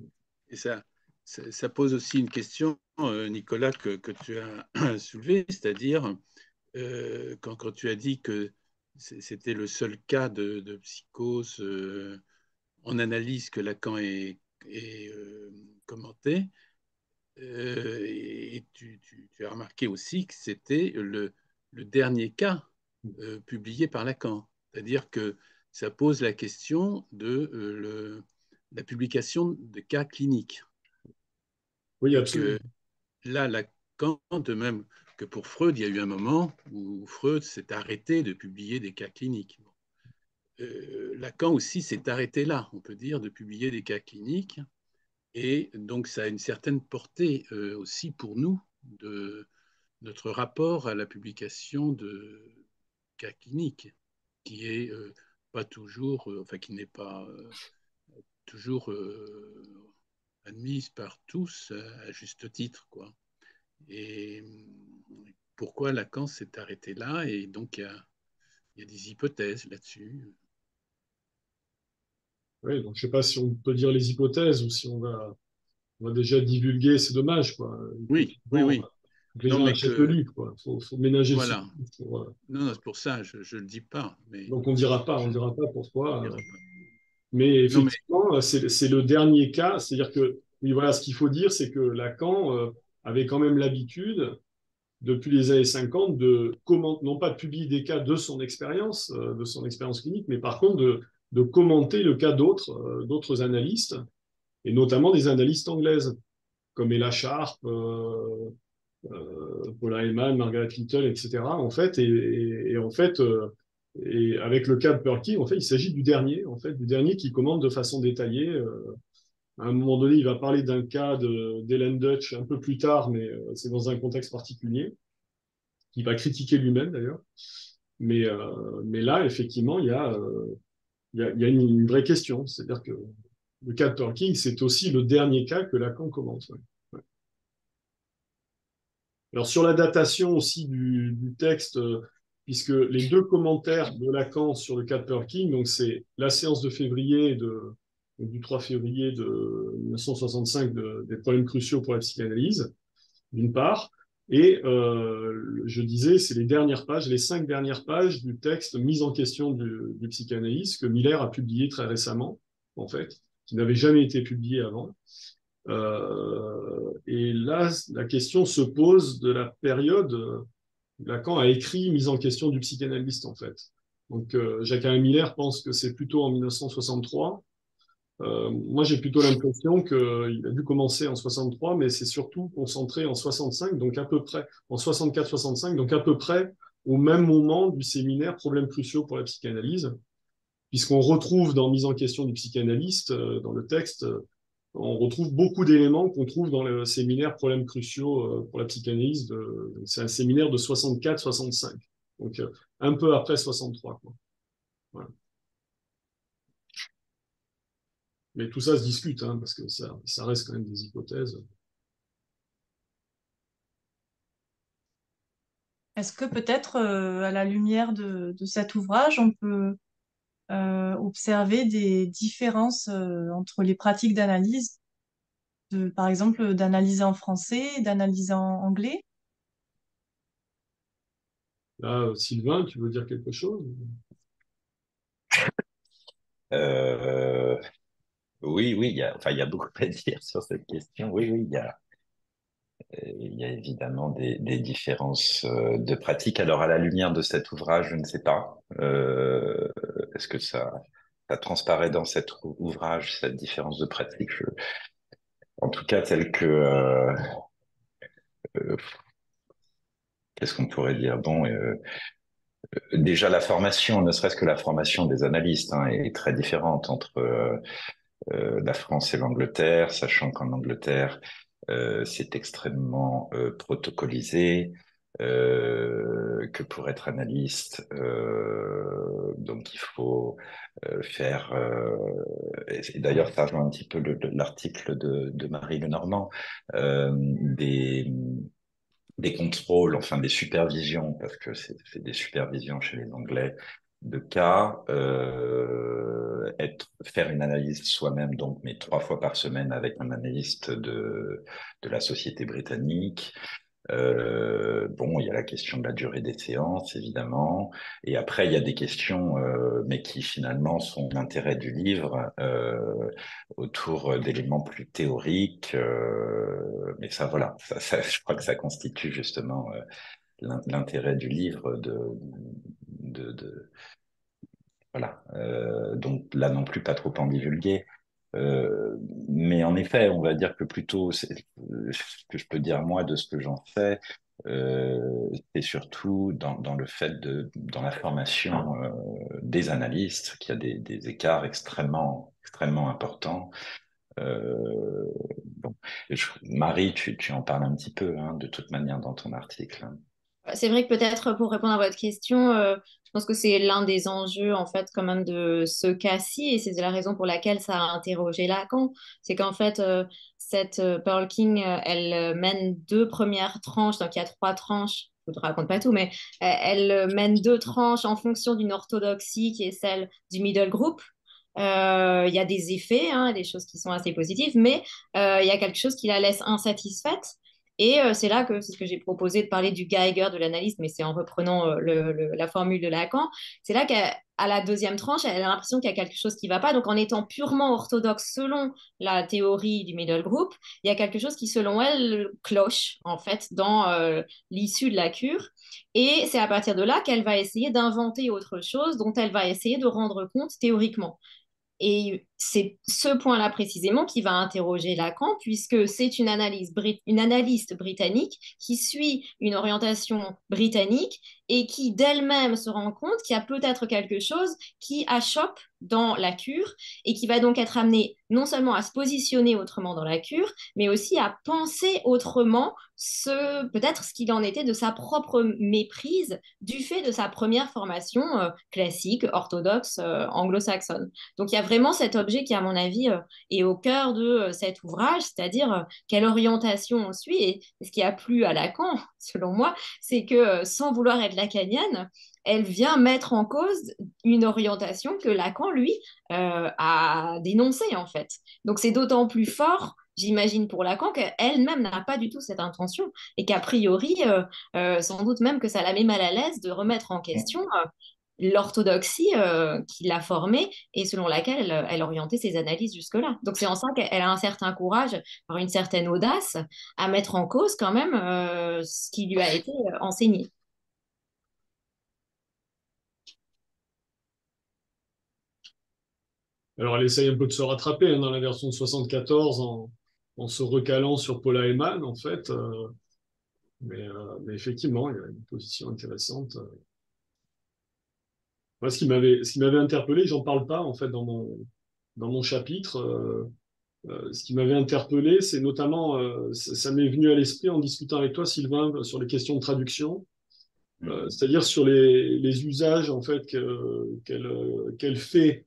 Et ça, ça, pose aussi une question, Nicolas, que, que tu as <clears throat> soulevé, c'est-à-dire quand, quand, tu as dit que c'était le seul cas de, de psychose en analyse que Lacan ait, ait commenté. Euh, et tu, as remarqué aussi que c'était le, dernier cas euh, publié par Lacan. C'est-à-dire que ça pose la question de euh, la publication de cas cliniques. Oui, absolument. là, Lacan, de même que pour Freud, il y a eu un moment où Freud s'est arrêté de publier des cas cliniques. Lacan aussi s'est arrêté là, on peut dire, de publier des cas cliniques. Et donc, ça a une certaine portée euh, aussi pour nous de notre rapport à la publication de cas cliniques, qui euh, euh, n'est pas toujours admise par tous à juste titre. Et pourquoi Lacan s'est arrêté là? Et donc, il y a des hypothèses là-dessus. Oui, donc je sais pas si on peut dire les hypothèses ou si on va, on va déjà divulguer, c'est dommage, quoi. Oui, oui, oui. Les non, gens livre, quoi. Faut, faut ménager voilà. Euh, Non, non c'est pour ça, je ne le dis pas. Mais... Donc on ne dira pas, on dira pas pourquoi. Euh, mais effectivement, c'est le dernier cas, c'est-à-dire que, oui, voilà, ce qu'il faut dire, c'est que Lacan euh, avait quand même l'habitude, depuis les années 50, de comment, non pas de publier des cas de son expérience, de son expérience clinique, mais par contre de de commenter le cas d'autres euh, d'autres analystes, et notamment des analystes anglaises, comme Ella Sharp, euh, euh, Paula Heyman, Margaret Little, etc. En fait, et, en fait, et avec le cas de Perky, en fait, il s'agit du dernier, en fait, du dernier qui commande de façon détaillée. à un moment donné, il va parler d'un cas d'Ellen Dutch un peu plus tard, mais c'est dans un contexte particulier, qu'il va critiquer lui-même d'ailleurs. Mais, mais là, effectivement, il y a, il y a, une, vraie question. C'est-à-dire que le cas de Tolkien, c'est aussi le dernier cas que Lacan commence. Alors sur la datation aussi du, texte, euh, puisque les deux commentaires de Lacan sur le cas de Perkin, donc c'est la séance de février de, du 3 février de 1965 des problèmes cruciaux pour la psychanalyse, d'une part, et euh, je disais, c'est les dernières pages, les cinq dernières pages du texte mise en question du, psychanalyse que Miller a publié très récemment, en fait, qui n'avait jamais été publié avant. Euh, et là, la question se pose de la période où Lacan a écrit mise en question du psychanalyste, en fait. Donc, euh, Jacques-Alain Miller pense que c'est plutôt en 1963. Euh, moi, j'ai plutôt l'impression qu'il a dû commencer en 63, mais c'est surtout concentré en 65, donc à peu près, en 64-65, donc à peu près au même moment du séminaire Problèmes cruciaux pour la psychanalyse, puisqu'on retrouve dans Mise en question du psychanalyste, euh, dans le texte, on retrouve beaucoup d'éléments qu'on trouve dans le séminaire Problèmes cruciaux euh, pour la psychanalyse. C'est un séminaire de 64-65, donc euh, un peu après 63. Mais tout ça se discute, hein, parce que ça, reste quand même des hypothèses. Est-ce que peut-être, euh, à la lumière de, cet ouvrage, on peut euh, observer des différences euh, entre les pratiques d'analyse, par exemple d'analyser en français, d'analyser en anglais? Là, Sylvain, tu veux dire quelque chose? Euh, Oui, oui, il y a, enfin, il y a beaucoup à <laughs> dire sur cette question. Oui, oui, il y a, il y a évidemment des, différences de pratiques. Alors, à la lumière de cet ouvrage, je ne sais pas. Euh, est-ce que ça, ça transparaît dans cet ouvrage, cette différence de pratique? En tout cas, tel que... Euh, euh, qu'est-ce qu'on pourrait dire? Bon, euh, déjà la formation, ne serait-ce que la formation des analystes, hein, est très différente entre la France et l'Angleterre, sachant qu'en Angleterre, c'est extrêmement protocolisé. Euh, que pour être analyste. Euh, donc il faut euh, faire, et d'ailleurs ça rejoint un petit peu l'article de, de, Marie Lenormand, des, des contrôles, enfin des supervisions, parce que c'est des supervisions chez les Anglais de cas, euh, être, faire une analyse soi-même, donc mais trois fois par semaine avec un analyste de, de la société britannique, euh, bon, il y a la question de la durée des séances, évidemment. Et après, il y a des questions, euh, mais qui finalement sont l'intérêt du livre, autour d'éléments plus théoriques. Mais ça, voilà, ça, je crois que ça constitue justement l'intérêt du livre de, voilà. Euh, donc là non plus, pas trop en divulguer. Euh, mais en effet, on va dire que plutôt, ce que je peux dire moi de ce que j'en fais, euh, c'est surtout dans, dans, le fait de, dans la formation euh, des analystes, qu'il y a des, écarts extrêmement, extrêmement importants. Euh, bon. Marie, tu, tu, en parles un petit peu, hein, de toute manière, dans ton article. C'est vrai que peut-être pour répondre à votre question, euh, je pense que c'est l'un des enjeux en fait quand même de ce cas-ci et c'est la raison pour laquelle ça a interrogé Lacan. C'est qu'en fait euh, cette euh, Pearl King, elle mène deux premières tranches, donc il y a trois tranches. Je ne te raconte pas tout, mais elle mène deux tranches en fonction d'une orthodoxie qui est celle du middle group, il y a des effets, hein, des choses qui sont assez positives, mais il y a quelque chose qui la laisse insatisfaite. Et euh, c'est là que c'est ce que j'ai proposé de parler du Geiger de l'analyse, mais c'est en reprenant euh, la formule de Lacan. C'est là qu'à la deuxième tranche, elle a l'impression qu'il y a quelque chose qui ne va pas. Donc en étant purement orthodoxe selon la théorie du middle group, il y a quelque chose qui, selon elle, cloche en fait dans euh, l'issue de la cure. Et c'est à partir de là qu'elle va essayer d'inventer autre chose dont elle va essayer de rendre compte théoriquement. Et c'est ce point-là précisément qui va interroger Lacan, puisque c'est une, analyse, une analyste britannique qui suit une orientation britannique et qui d'elle-même se rend compte qu'il y a peut-être quelque chose qui achoppe dans la cure et qui va donc être amené non seulement à se positionner autrement dans la cure, mais aussi à penser autrement ce peut-être ce qu'il en était de sa propre méprise du fait de sa première formation euh, classique, orthodoxe, euh, anglo-saxonne. Donc il y a vraiment cette objet qui, à mon avis, est au cœur de cet ouvrage, c'est-à-dire quelle orientation on suit. Et ce qui a plu à Lacan, <laughs> selon moi, c'est que sans vouloir être lacanienne, elle vient mettre en cause une orientation que Lacan, lui, a dénoncée, en fait. Donc c'est d'autant plus fort j'imagine pour Lacan qu'elle-même n'a pas du tout cette intention et qu'a priori, euh, euh, sans doute même que ça la met mal à l'aise de remettre en question euh, l'orthodoxie qui l'a formée et selon laquelle elle, elle orientait ses analyses jusque-là. Donc c'est en ça qu'elle a un certain courage, par une certaine audace, à mettre en cause quand même ce qui lui a été enseigné. Alors, elle essaye un peu de se rattraper hein, dans la version de 74 en, en se recalant sur Paula Heyman, en fait. Euh, mais, euh, mais, effectivement, il y a une position intéressante. Moi, ce qui m'avait, ce qui m'avait interpellé, j'en parle pas en fait dans mon dans mon chapitre. Euh, euh ce qui m'avait interpellé, c'est notamment, euh, ça m'est venu à l'esprit en discutant avec toi, Sylvain, sur les questions de traduction, mmh. c'est-à-dire sur les, les, usages en fait qu'elle qu'elle fait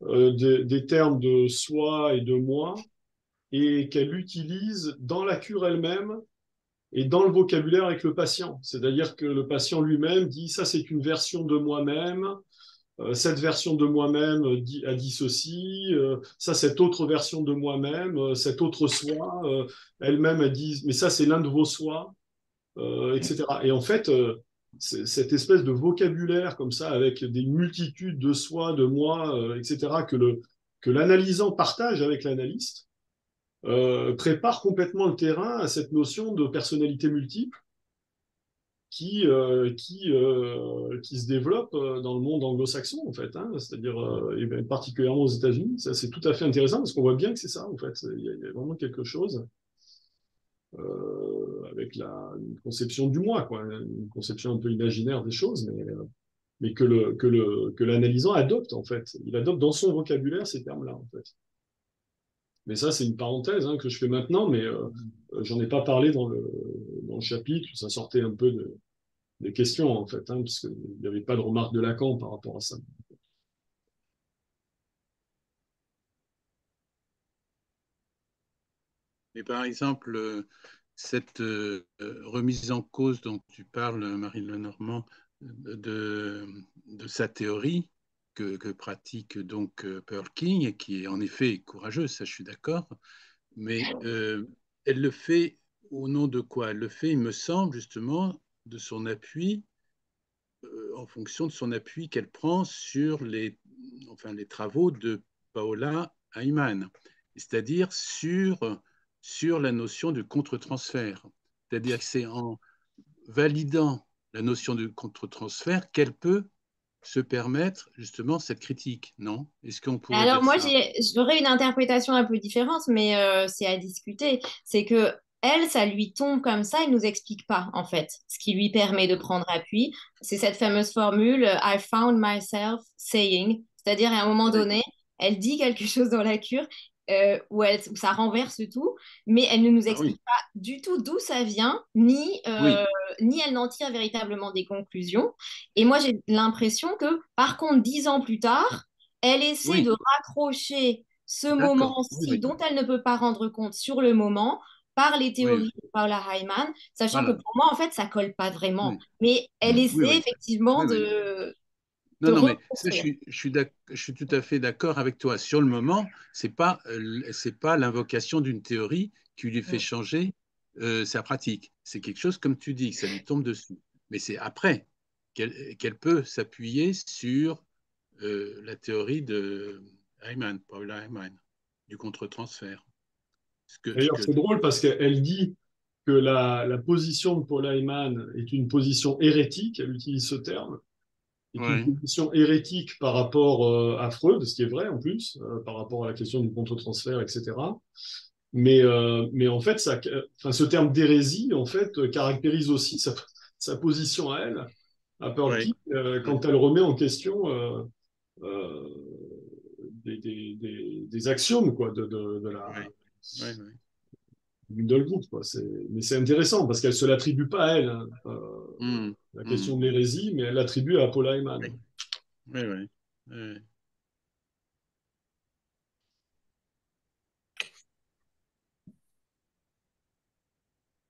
des termes de soi et de moi et qu'elle utilise dans la cure elle-même et dans le vocabulaire avec le patient. C'est-à-dire que le patient lui-même dit ça c'est une version de moi-même, euh, cette version de moi-même a dit ceci, euh, ça cette autre version de moi-même, euh, cette autre soi, elle-même a dit mais ça c'est l'un de vos soi, etc. Et en fait, cette espèce de vocabulaire comme ça avec des multitudes de soi, de moi, etc. que le que l'analysant partage avec l'analyste euh, prépare complètement le terrain à cette notion de personnalité multiple qui, euh, qui, euh, qui se développe dans le monde anglo-saxon, en fait, hein, c'est-à-dire et bien, particulièrement aux États-Unis. Ça, c'est tout à fait intéressant parce qu'on voit bien que c'est ça, en fait. Il y, a, vraiment quelque chose avec la une conception du moi, quoi, une conception un peu imaginaire des choses, mais, mais que, le, que, le, que l'analysant adopte, en fait. Il adopte dans son vocabulaire ces termes-là, en fait. Mais ça, c'est une parenthèse hein, que je fais maintenant, mais euh, euh, j'en ai pas parlé dans le, chapitre. Ça sortait un peu de, des questions, en fait, hein, parce qu'il n'y avait pas de remarque de Lacan par rapport à ça. Mais par exemple, euh, cette remise en cause dont tu parles, Marine Lenormand, de sa théorie, que, pratique donc euh, Pearl King, qui est en effet courageuse, ça je suis d'accord, mais euh, elle le fait au nom de quoi? Elle le fait, il me semble, justement, de son appui, euh, en fonction de son appui qu'elle prend sur les, enfin, les travaux de Paola Ayman, c'est-à-dire sur, sur la notion de contre-transfert. C'est-à-dire que c'est en validant la notion de contre-transfert qu'elle peut se permettre justement cette critique, non? Est-ce qu'on pourrait Alors moi, j'aurais une interprétation un peu différente, mais euh, c'est à discuter. C'est que elle, ça lui tombe comme ça, il nous explique pas en fait ce qui lui permet de prendre appui. C'est cette fameuse formule I found myself saying, c'est-à-dire à un moment donné, elle dit quelque <laughs> chose dans la cure euh, où, elle, ça renverse tout, mais elle ne nous ah explique pas du tout d'où ça vient, ni, euh, ni elle n'en tire véritablement des conclusions. Et moi, j'ai l'impression que, par contre, dix ans plus tard, elle essaie de raccrocher ce moment-ci dont elle ne peut pas rendre compte sur le moment par les théories de Paula Hyman, sachant que pour moi, en fait, ça colle pas vraiment. Mais elle essaie effectivement de non, non, mais je, suis, je, suis tout à fait d'accord avec toi. Sur le moment, ce n'est pas, euh, pas l'invocation d'une théorie qui lui fait changer euh, sa pratique. C'est quelque chose, comme tu dis, que ça lui tombe dessus. Mais c'est après qu'elle peut s'appuyer sur euh, la théorie de Hyman, Paula Hyman, du contre-transfert. D'ailleurs, c'est drôle parce qu'elle dit que la, la, position de Paula Hyman est une position hérétique, elle utilise ce terme, une position hérétique par rapport euh, à Freud, ce qui est vrai en plus, euh, par rapport à la question du contre-transfert, etc. Mais, euh, mais en fait, ça, ce terme d'hérésie, en fait, caractérise aussi sa, sa, position à elle, à Pearl quand elle remet en question des, des, des, des, axiomes quoi, de, de, de la, Quoi. Mais c'est intéressant parce qu'elle ne se l'attribue pas à elle. Hein. Hmm la hmm. question de l'hérésie, mais elle l'attribue à Apollo Eman. Oui. Oui,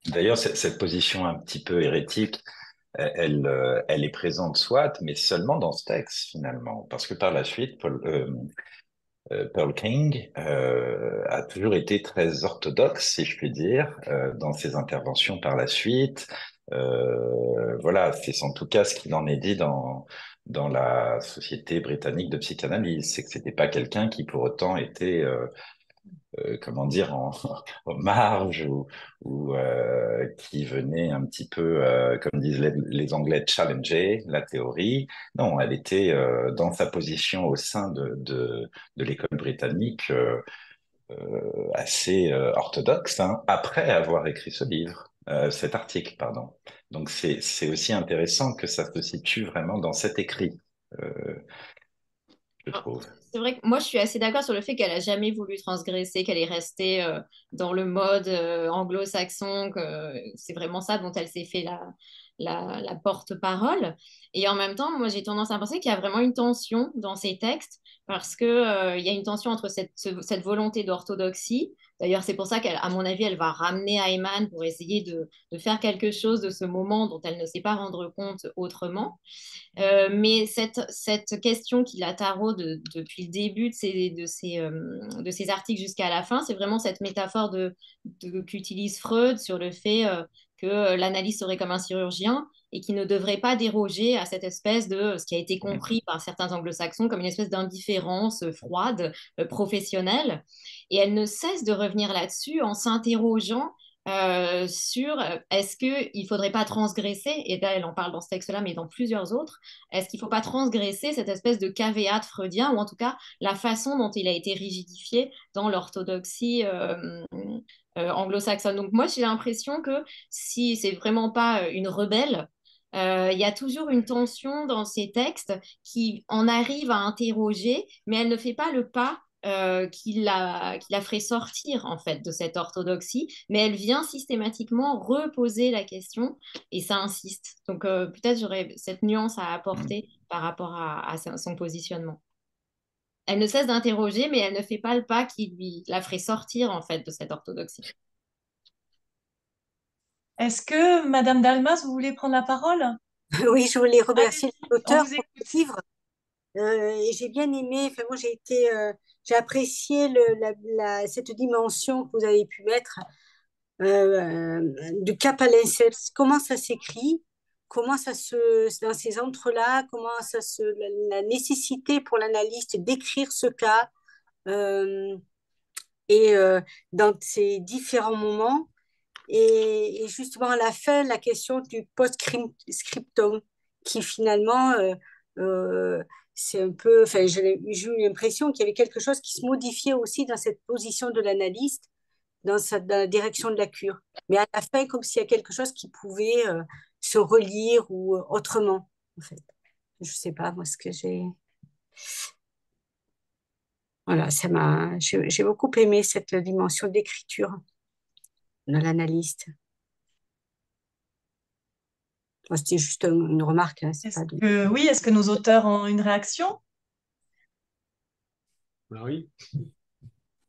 D'ailleurs, cette, position un petit peu hérétique, e-, elle, euh, elle est présente soit, mais seulement dans ce texte finalement, parce que par la suite, Paul, euh, euh, Pearl King a toujours été très orthodoxe, si je puis dire, dans ses interventions par la suite voilà, c'est en tout cas ce qu'il en est dit dans dans la Société britannique de psychanalyse, c'est que c'était pas quelqu'un qui pour autant était euh, comment dire, en, <laughs> marge ou, euh, qui venait un petit peu, euh, comme disent les, Anglais, challenger la théorie. Non, elle était dans sa position au sein de, de, de l'école britannique assez orthodoxe, hein, après avoir écrit ce livre. Cet article, pardon. Donc c'est aussi intéressant que ça se situe vraiment dans cet écrit, je trouve c'est vrai que moi, je suis assez d'accord sur le fait qu'elle a jamais voulu transgresser, qu'elle est restée euh, dans le mode euh, anglo-saxon, que c'est vraiment ça dont elle s'est fait la, la, porte-parole. Et en même temps, moi, j'ai tendance à penser qu'il y a vraiment une tension dans ces textes parce qu'il euh, y a une tension entre cette, cette volonté d'orthodoxie. D'ailleurs, c'est pour ça qu'à mon avis, elle va ramener Ayman pour essayer de, de, faire quelque chose de ce moment dont elle ne sait pas rendre compte autrement. Euh, mais cette, cette question qui la taraude depuis le début de ces, de ces, euh, de ces articles jusqu'à la fin, c'est vraiment cette métaphore qu'utilise Freud sur le fait que l'analyste serait comme un chirurgien et qui ne devrait pas déroger à cette espèce de ce qui a été compris par certains anglo-saxons comme une espèce d'indifférence euh, froide, euh, professionnelle. Et elle ne cesse de revenir là-dessus en s'interrogeant sur est-ce qu'il ne faudrait pas transgresser, et là elle en parle dans ce texte-là, mais dans plusieurs autres, est-ce qu'il ne faut pas transgresser cette espèce de caveat freudien, ou en tout cas la façon dont il a été rigidifié dans l'orthodoxie euh, anglo-saxonne? Donc moi, j'ai l'impression que si c'est vraiment pas euh, une rebelle, euh, il y a toujours une tension dans ces textes qui en arrive à interroger, mais elle ne fait pas le pas qui, la, qui la ferait sortir en fait de cette orthodoxie, mais elle vient systématiquement reposer la question et ça insiste. Donc peut-être j'aurais cette nuance à apporter par rapport à son positionnement elle ne cesse d'interroger, mais elle ne fait pas le pas qui lui la ferait sortir en fait de cette orthodoxie. Est-ce que Madame Dalmas, vous voulez prendre la parole? Oui, je voulais remercier l'auteur pour le livre. Euh, et j'ai bien aimé, enfin, moi j'ai été, euh, j'ai apprécié le, cette dimension que vous avez pu mettre euh, de cap à Comment ça s'écrit? Comment ça se, dans ces entre-là, comment ça se, la, nécessité pour l'analyste d'écrire ce cas et dans ces différents moments? Et, justement, à la fin, la question du post-scriptum, qui finalement, c'est un peu, enfin, j'ai eu l'impression qu'il y avait quelque chose qui se modifiait aussi dans cette position de l'analyste, dans, la direction de la cure. Mais à la fin, comme s'il y a quelque chose qui pouvait se relire ou euh, autrement, en fait. Je sais pas, moi, ce que j'ai. Voilà, ça m'a. J'ai beaucoup aimé cette dimension d'écriture de l'analyste. C'était juste une remarque. Hein, oui, est-ce que nos auteurs ont une réaction? Bah Oui.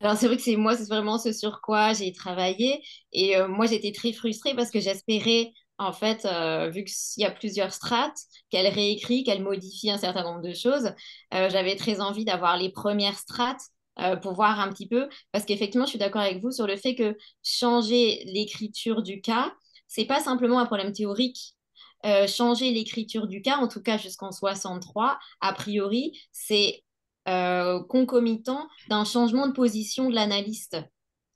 Alors c'est vrai que c'est moi, c'est vraiment ce sur quoi j'ai travaillé. Et euh, moi, j'étais très frustrée parce que j'espérais en fait, euh, vu qu'il y a plusieurs strates, qu'elle réécrit, qu'elle modifie un certain nombre de choses, euh, j'avais très envie d'avoir les premières strates euh, pour voir un petit peu, parce qu'effectivement, je suis d'accord avec vous sur le fait que changer l'écriture du cas, c'est pas simplement un problème théorique. Changer l'écriture du cas, en tout cas jusqu'en 63, a priori, c'est concomitant d'un changement de position de l'analyste.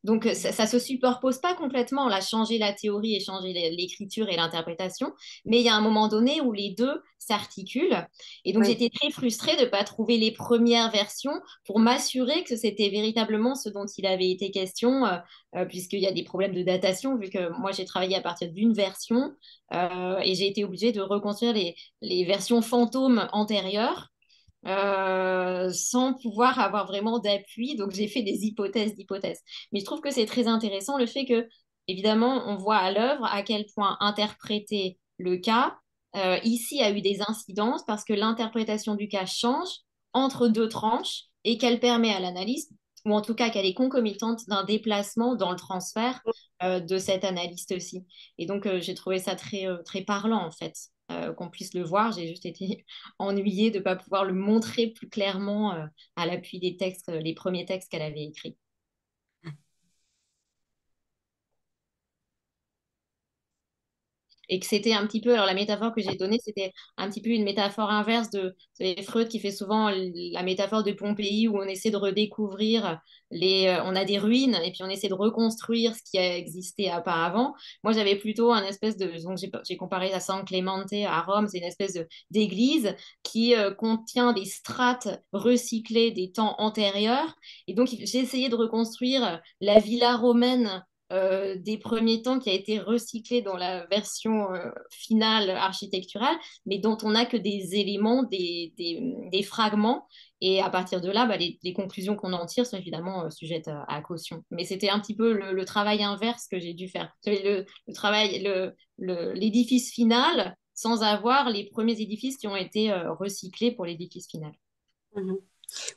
Donc, ça ne se superpose pas complètement, là, changer la théorie et changer l'écriture et l'interprétation, mais il y a un moment donné où les deux s'articulent. Et donc, j'étais très frustrée de ne pas trouver les premières versions pour m'assurer que c'était véritablement ce dont il avait été question, euh, euh, puisqu'il y a des problèmes de datation, vu que moi, j'ai travaillé à partir d'une version euh, et j'ai été obligée de reconstruire les, les versions fantômes antérieures. Euh, sans pouvoir avoir vraiment d'appui. Donc, j'ai fait des hypothèses d'hypothèses. Mais je trouve que c'est très intéressant le fait que, évidemment, on voit à l'œuvre à quel point interpréter le cas, euh, ici, a eu des incidences parce que l'interprétation du cas change entre deux tranches et qu'elle permet à l'analyste ou en tout cas qu'elle est concomitante d'un déplacement dans le transfert de cette analyste-ci. Et donc, j'ai trouvé ça très, très parlant, en fait, qu'on puisse le voir. J'ai juste été <laughs> ennuyée de ne pas pouvoir le montrer plus clairement à l'appui des textes, les premiers textes qu'elle avait écrits. Et que c'était un petit peu, alors la métaphore que j'ai donnée, c'était un petit peu une métaphore inverse de, Freud qui fait souvent la métaphore de Pompéi où on essaie de redécouvrir les, euh, on a des ruines et puis on essaie de reconstruire ce qui a existé auparavant. Moi, j'avais plutôt un espèce de, donc j'ai comparé à San Clemente à Rome, c'est une espèce d'église qui euh, contient des strates recyclées des temps antérieurs. Et donc, j'ai essayé de reconstruire la villa romaine euh, des premiers temps qui a été recyclé dans la version euh, finale architecturale, mais dont on n'a que des éléments, des, des, fragments. Et à partir de là, bah, les, conclusions qu'on en tire sont évidemment euh, sujettes à, caution. Mais c'était un petit peu le, travail inverse que j'ai dû faire. Le, le l'édifice final, sans avoir les premiers édifices qui ont été recyclés pour l'édifice final. Mhm.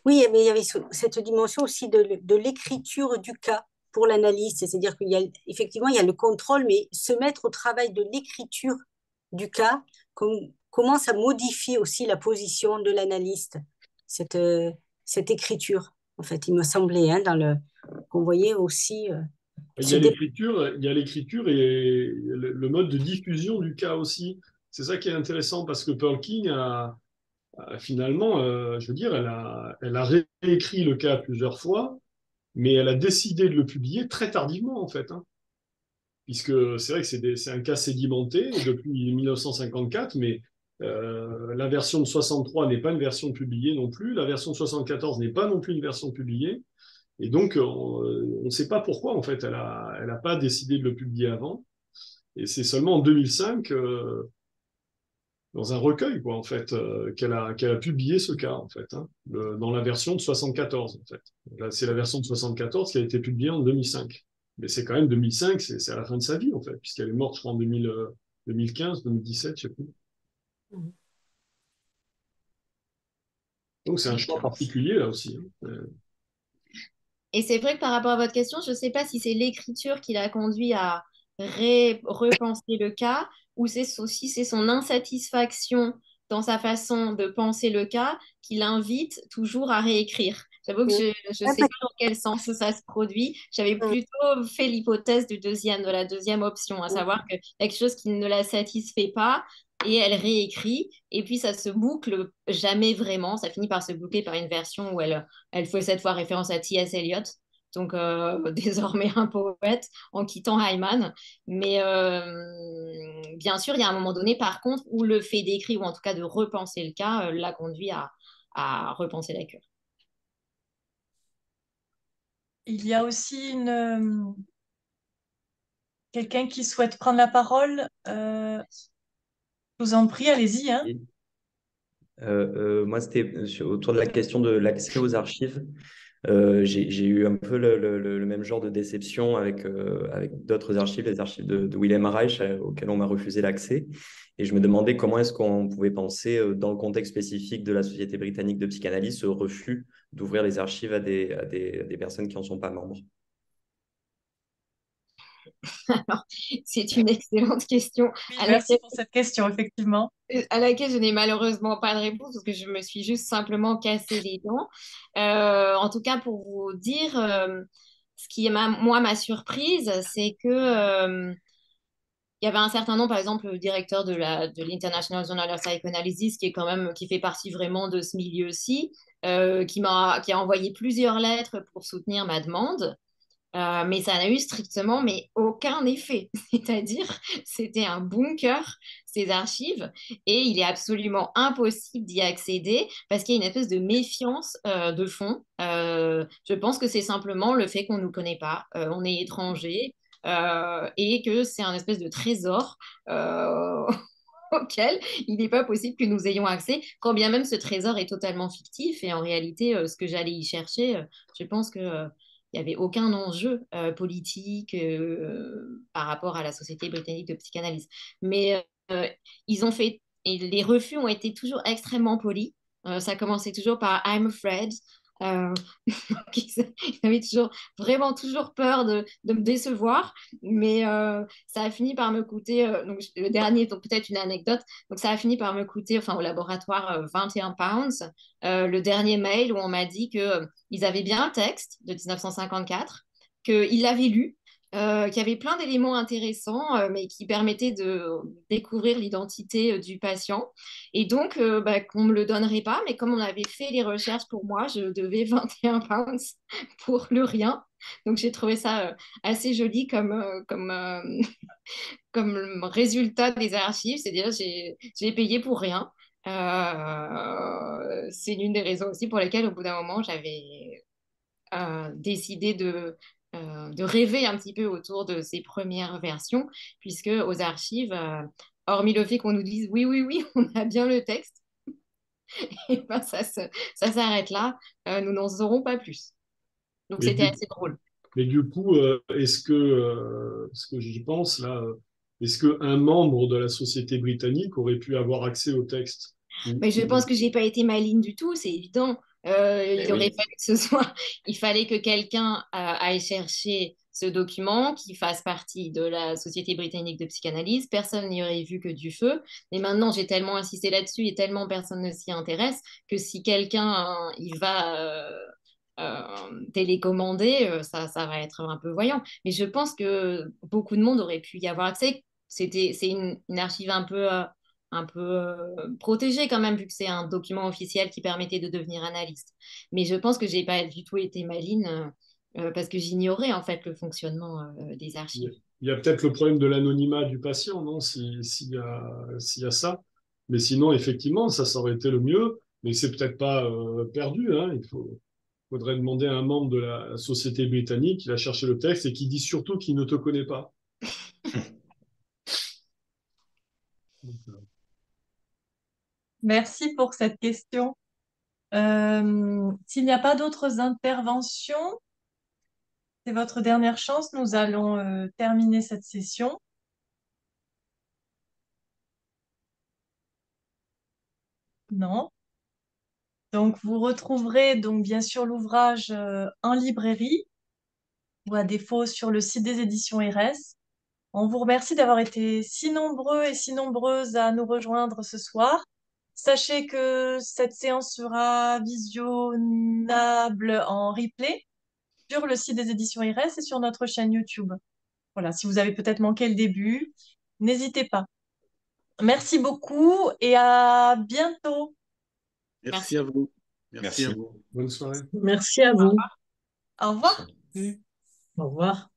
Oui, mais il y avait cette dimension aussi de l'écriture du cas pour l'analyste, c'est-à-dire qu'il y a effectivement il y a le contrôle, mais se mettre au travail de l'écriture du cas, comment ça modifie aussi la position de l'analyste, cette, cette écriture. En fait, il me semblait hein, dans le qu'on voyait aussi. Euh, il y a l'écriture, il y a l'écriture et le, mode de diffusion du cas aussi. C'est ça qui est intéressant parce que Pearl King a, finalement, euh, je veux dire, elle a, elle a réécrit le cas plusieurs fois mais elle a décidé de le publier très tardivement, en fait. Hein. Puisque c'est vrai que c'est un cas sédimenté depuis 1954, mais euh, la version de 63 n'est pas une version publiée non plus, la version de 74 n'est pas non plus une version publiée. Et donc, on ne sait pas pourquoi, en fait, elle n'a pas décidé de le publier avant. Et c'est seulement en 2005, dans un recueil, quoi, en fait, euh, qu'elle a, qu'elle a publié ce cas, en fait, hein, dans la version de 74, en fait. c'est la version de 74 qui a été publiée en 2005. Mais c'est quand même 2005, c'est, à la fin de sa vie, en fait, puisqu'elle est morte, je crois, en 2015, 2017, je sais plus. Mmh. Donc c'est un choix particulier, là aussi. Hein. Et c'est vrai que par rapport à votre question, je ne sais pas si c'est l'écriture qui l'a conduit à repenser le cas ou c'est aussi c'est son insatisfaction dans sa façon de penser le cas qui l'invite toujours à réécrire. J'avoue que je ne sais pas dans quel sens ça se produit. J'avais plutôt fait l'hypothèse du deuxième, de la deuxième option, à savoir que quelque chose qui ne la satisfait pas et elle réécrit et puis ça se boucle jamais vraiment. Ça finit par se boucler par une version où elle, elle fait cette fois référence à T.S. Eliot donc euh, <laughs> désormais un poète en quittant Hyman. Mais euh, bien sûr, il y a un moment donné, par contre, où le fait d'écrire, ou en tout cas de repenser le cas, euh, l'a conduit à, repenser la cure. Il y a aussi une quelqu'un qui souhaite prendre la parole. je vous en prie, allez-y. Hein. moi, c'était autour de la question de l'accès aux archives. Euh, j'ai eu un peu le, même genre de déception avec, euh, avec d'autres archives, les archives de, William Reich, euh, auxquelles on m'a refusé l'accès. Et je me demandais comment est-ce qu'on pouvait penser, dans le contexte spécifique de la Société britannique de psychanalyse, ce refus d'ouvrir les archives à des, à des personnes qui n'en sont pas membres. Alors, c'est une excellente question. merci pour cette question, effectivement. Euh, à laquelle je n'ai malheureusement pas de réponse parce que je me suis juste simplement cassé les dents. Euh, en tout cas, pour vous dire, euh, ce qui, m'a, moi, m'a surprise, c'est que il y avait un certain nombre, par exemple, le directeur de, la, de l'International Journal of Psychoanalysis, qui est quand même, qui fait partie vraiment de ce milieu-ci, qui, m'a, qui a envoyé plusieurs lettres pour soutenir ma demande. Euh, mais ça n'a eu strictement mais aucun effet. <laughs> C'est-à-dire, c'était un bunker, ces archives, et il est absolument impossible d'y accéder parce qu'il y a une espèce de méfiance euh, de fond. Euh, je pense que c'est simplement le fait qu'on ne nous connaît pas, on est étranger, et que c'est un espèce de trésor. <laughs> auquel il n'est pas possible que nous ayons accès, quand bien même ce trésor est totalement fictif. Et en réalité, ce que j'allais y chercher, je pense que il n'y avait aucun enjeu euh, politique euh, par rapport à la Société britannique de psychanalyse. Mais euh, ils ont fait, et les refus ont été toujours extrêmement polis. ça commençait toujours par I'm afraid, Euh, <laughs> <laughs> ils, avaient toujours, vraiment toujours peur de, de me décevoir, mais euh, ça a fini par me coûter, euh, donc le dernier, donc peut-être une anecdote, donc ça a fini par me coûter, enfin au laboratoire, 21 pounds. le dernier mail où on m'a dit qu'ils avaient bien un texte de 1954, qu'ils l'avaient lu, euh, qui avait plein d'éléments intéressants, euh, mais qui permettaient de découvrir l'identité euh, du patient. Et donc, bah, qu'on ne me le donnerait pas, mais comme on avait fait les recherches pour moi, je devais <laughs> 21 pounds pour le rien. Donc, j'ai trouvé ça assez joli comme, comme, <laughs> comme résultat des archives. C'est-à-dire, j'ai payé pour rien. c'est l'une des raisons aussi pour lesquelles, au bout d'un moment, j'avais décidé de euh, de rêver un petit peu autour de ces premières versions, puisque aux archives, euh, hormis le fait qu'on nous dise oui, oui, oui, on a bien le texte, <laughs> et ben ça, ça s'arrête là, euh, nous n'en saurons pas plus. Donc c'était assez drôle. Mais du coup, est-ce que, ce que j'y pense là, est-ce qu'un membre de la société britannique aurait pu avoir accès au texte mais je pense que j'ai pas été maligne du tout, c'est évident. Euh, il aurait fallu que ce soit, <laughs> il fallait que quelqu'un aille chercher ce document qui fasse partie de la Société britannique de psychanalyse. Personne n'y aurait vu que du feu. Mais maintenant, j'ai tellement insisté là-dessus et tellement personne ne s'y intéresse que si quelqu'un il va euh, euh, télécommander, ça, ça va être un peu voyant. Mais je pense que beaucoup de monde aurait pu y avoir accès. C'était, c'est une, une, archive un peu un peu euh, protégé quand même, vu que c'est un document officiel qui permettait de devenir analyste. Mais je pense que j'ai pas du tout été maline euh, euh, parce que j'ignorais en fait le fonctionnement des archives. Il y a peut-être le problème de l'anonymat du patient, non S'il y, a, ça. Mais sinon, effectivement, ça, ça aurait été le mieux. Mais c'est peut-être pas perdu. Hein. Il faut, faudrait demander à un membre de la société britannique qui a cherché le texte et qui dit surtout qu'il ne te connaît pas. Merci pour cette question. Euh, s'il n'y a pas d'autres interventions, c'est votre dernière chance. Nous allons euh, terminer cette session. Non. Donc, vous retrouverez donc bien sûr l'ouvrage euh, en librairie ou à défaut sur le site des éditions RS. On vous remercie d'avoir été si nombreux et si nombreuses à nous rejoindre ce soir. Sachez que cette séance sera visionnable en replay sur le site des éditions IRES et sur notre chaîne YouTube. Voilà, si vous avez peut-être manqué le début, n'hésitez pas. Merci beaucoup et à bientôt. Merci, à vous. Merci, à vous. Bonne soirée. Merci à vous. Au revoir. Au revoir.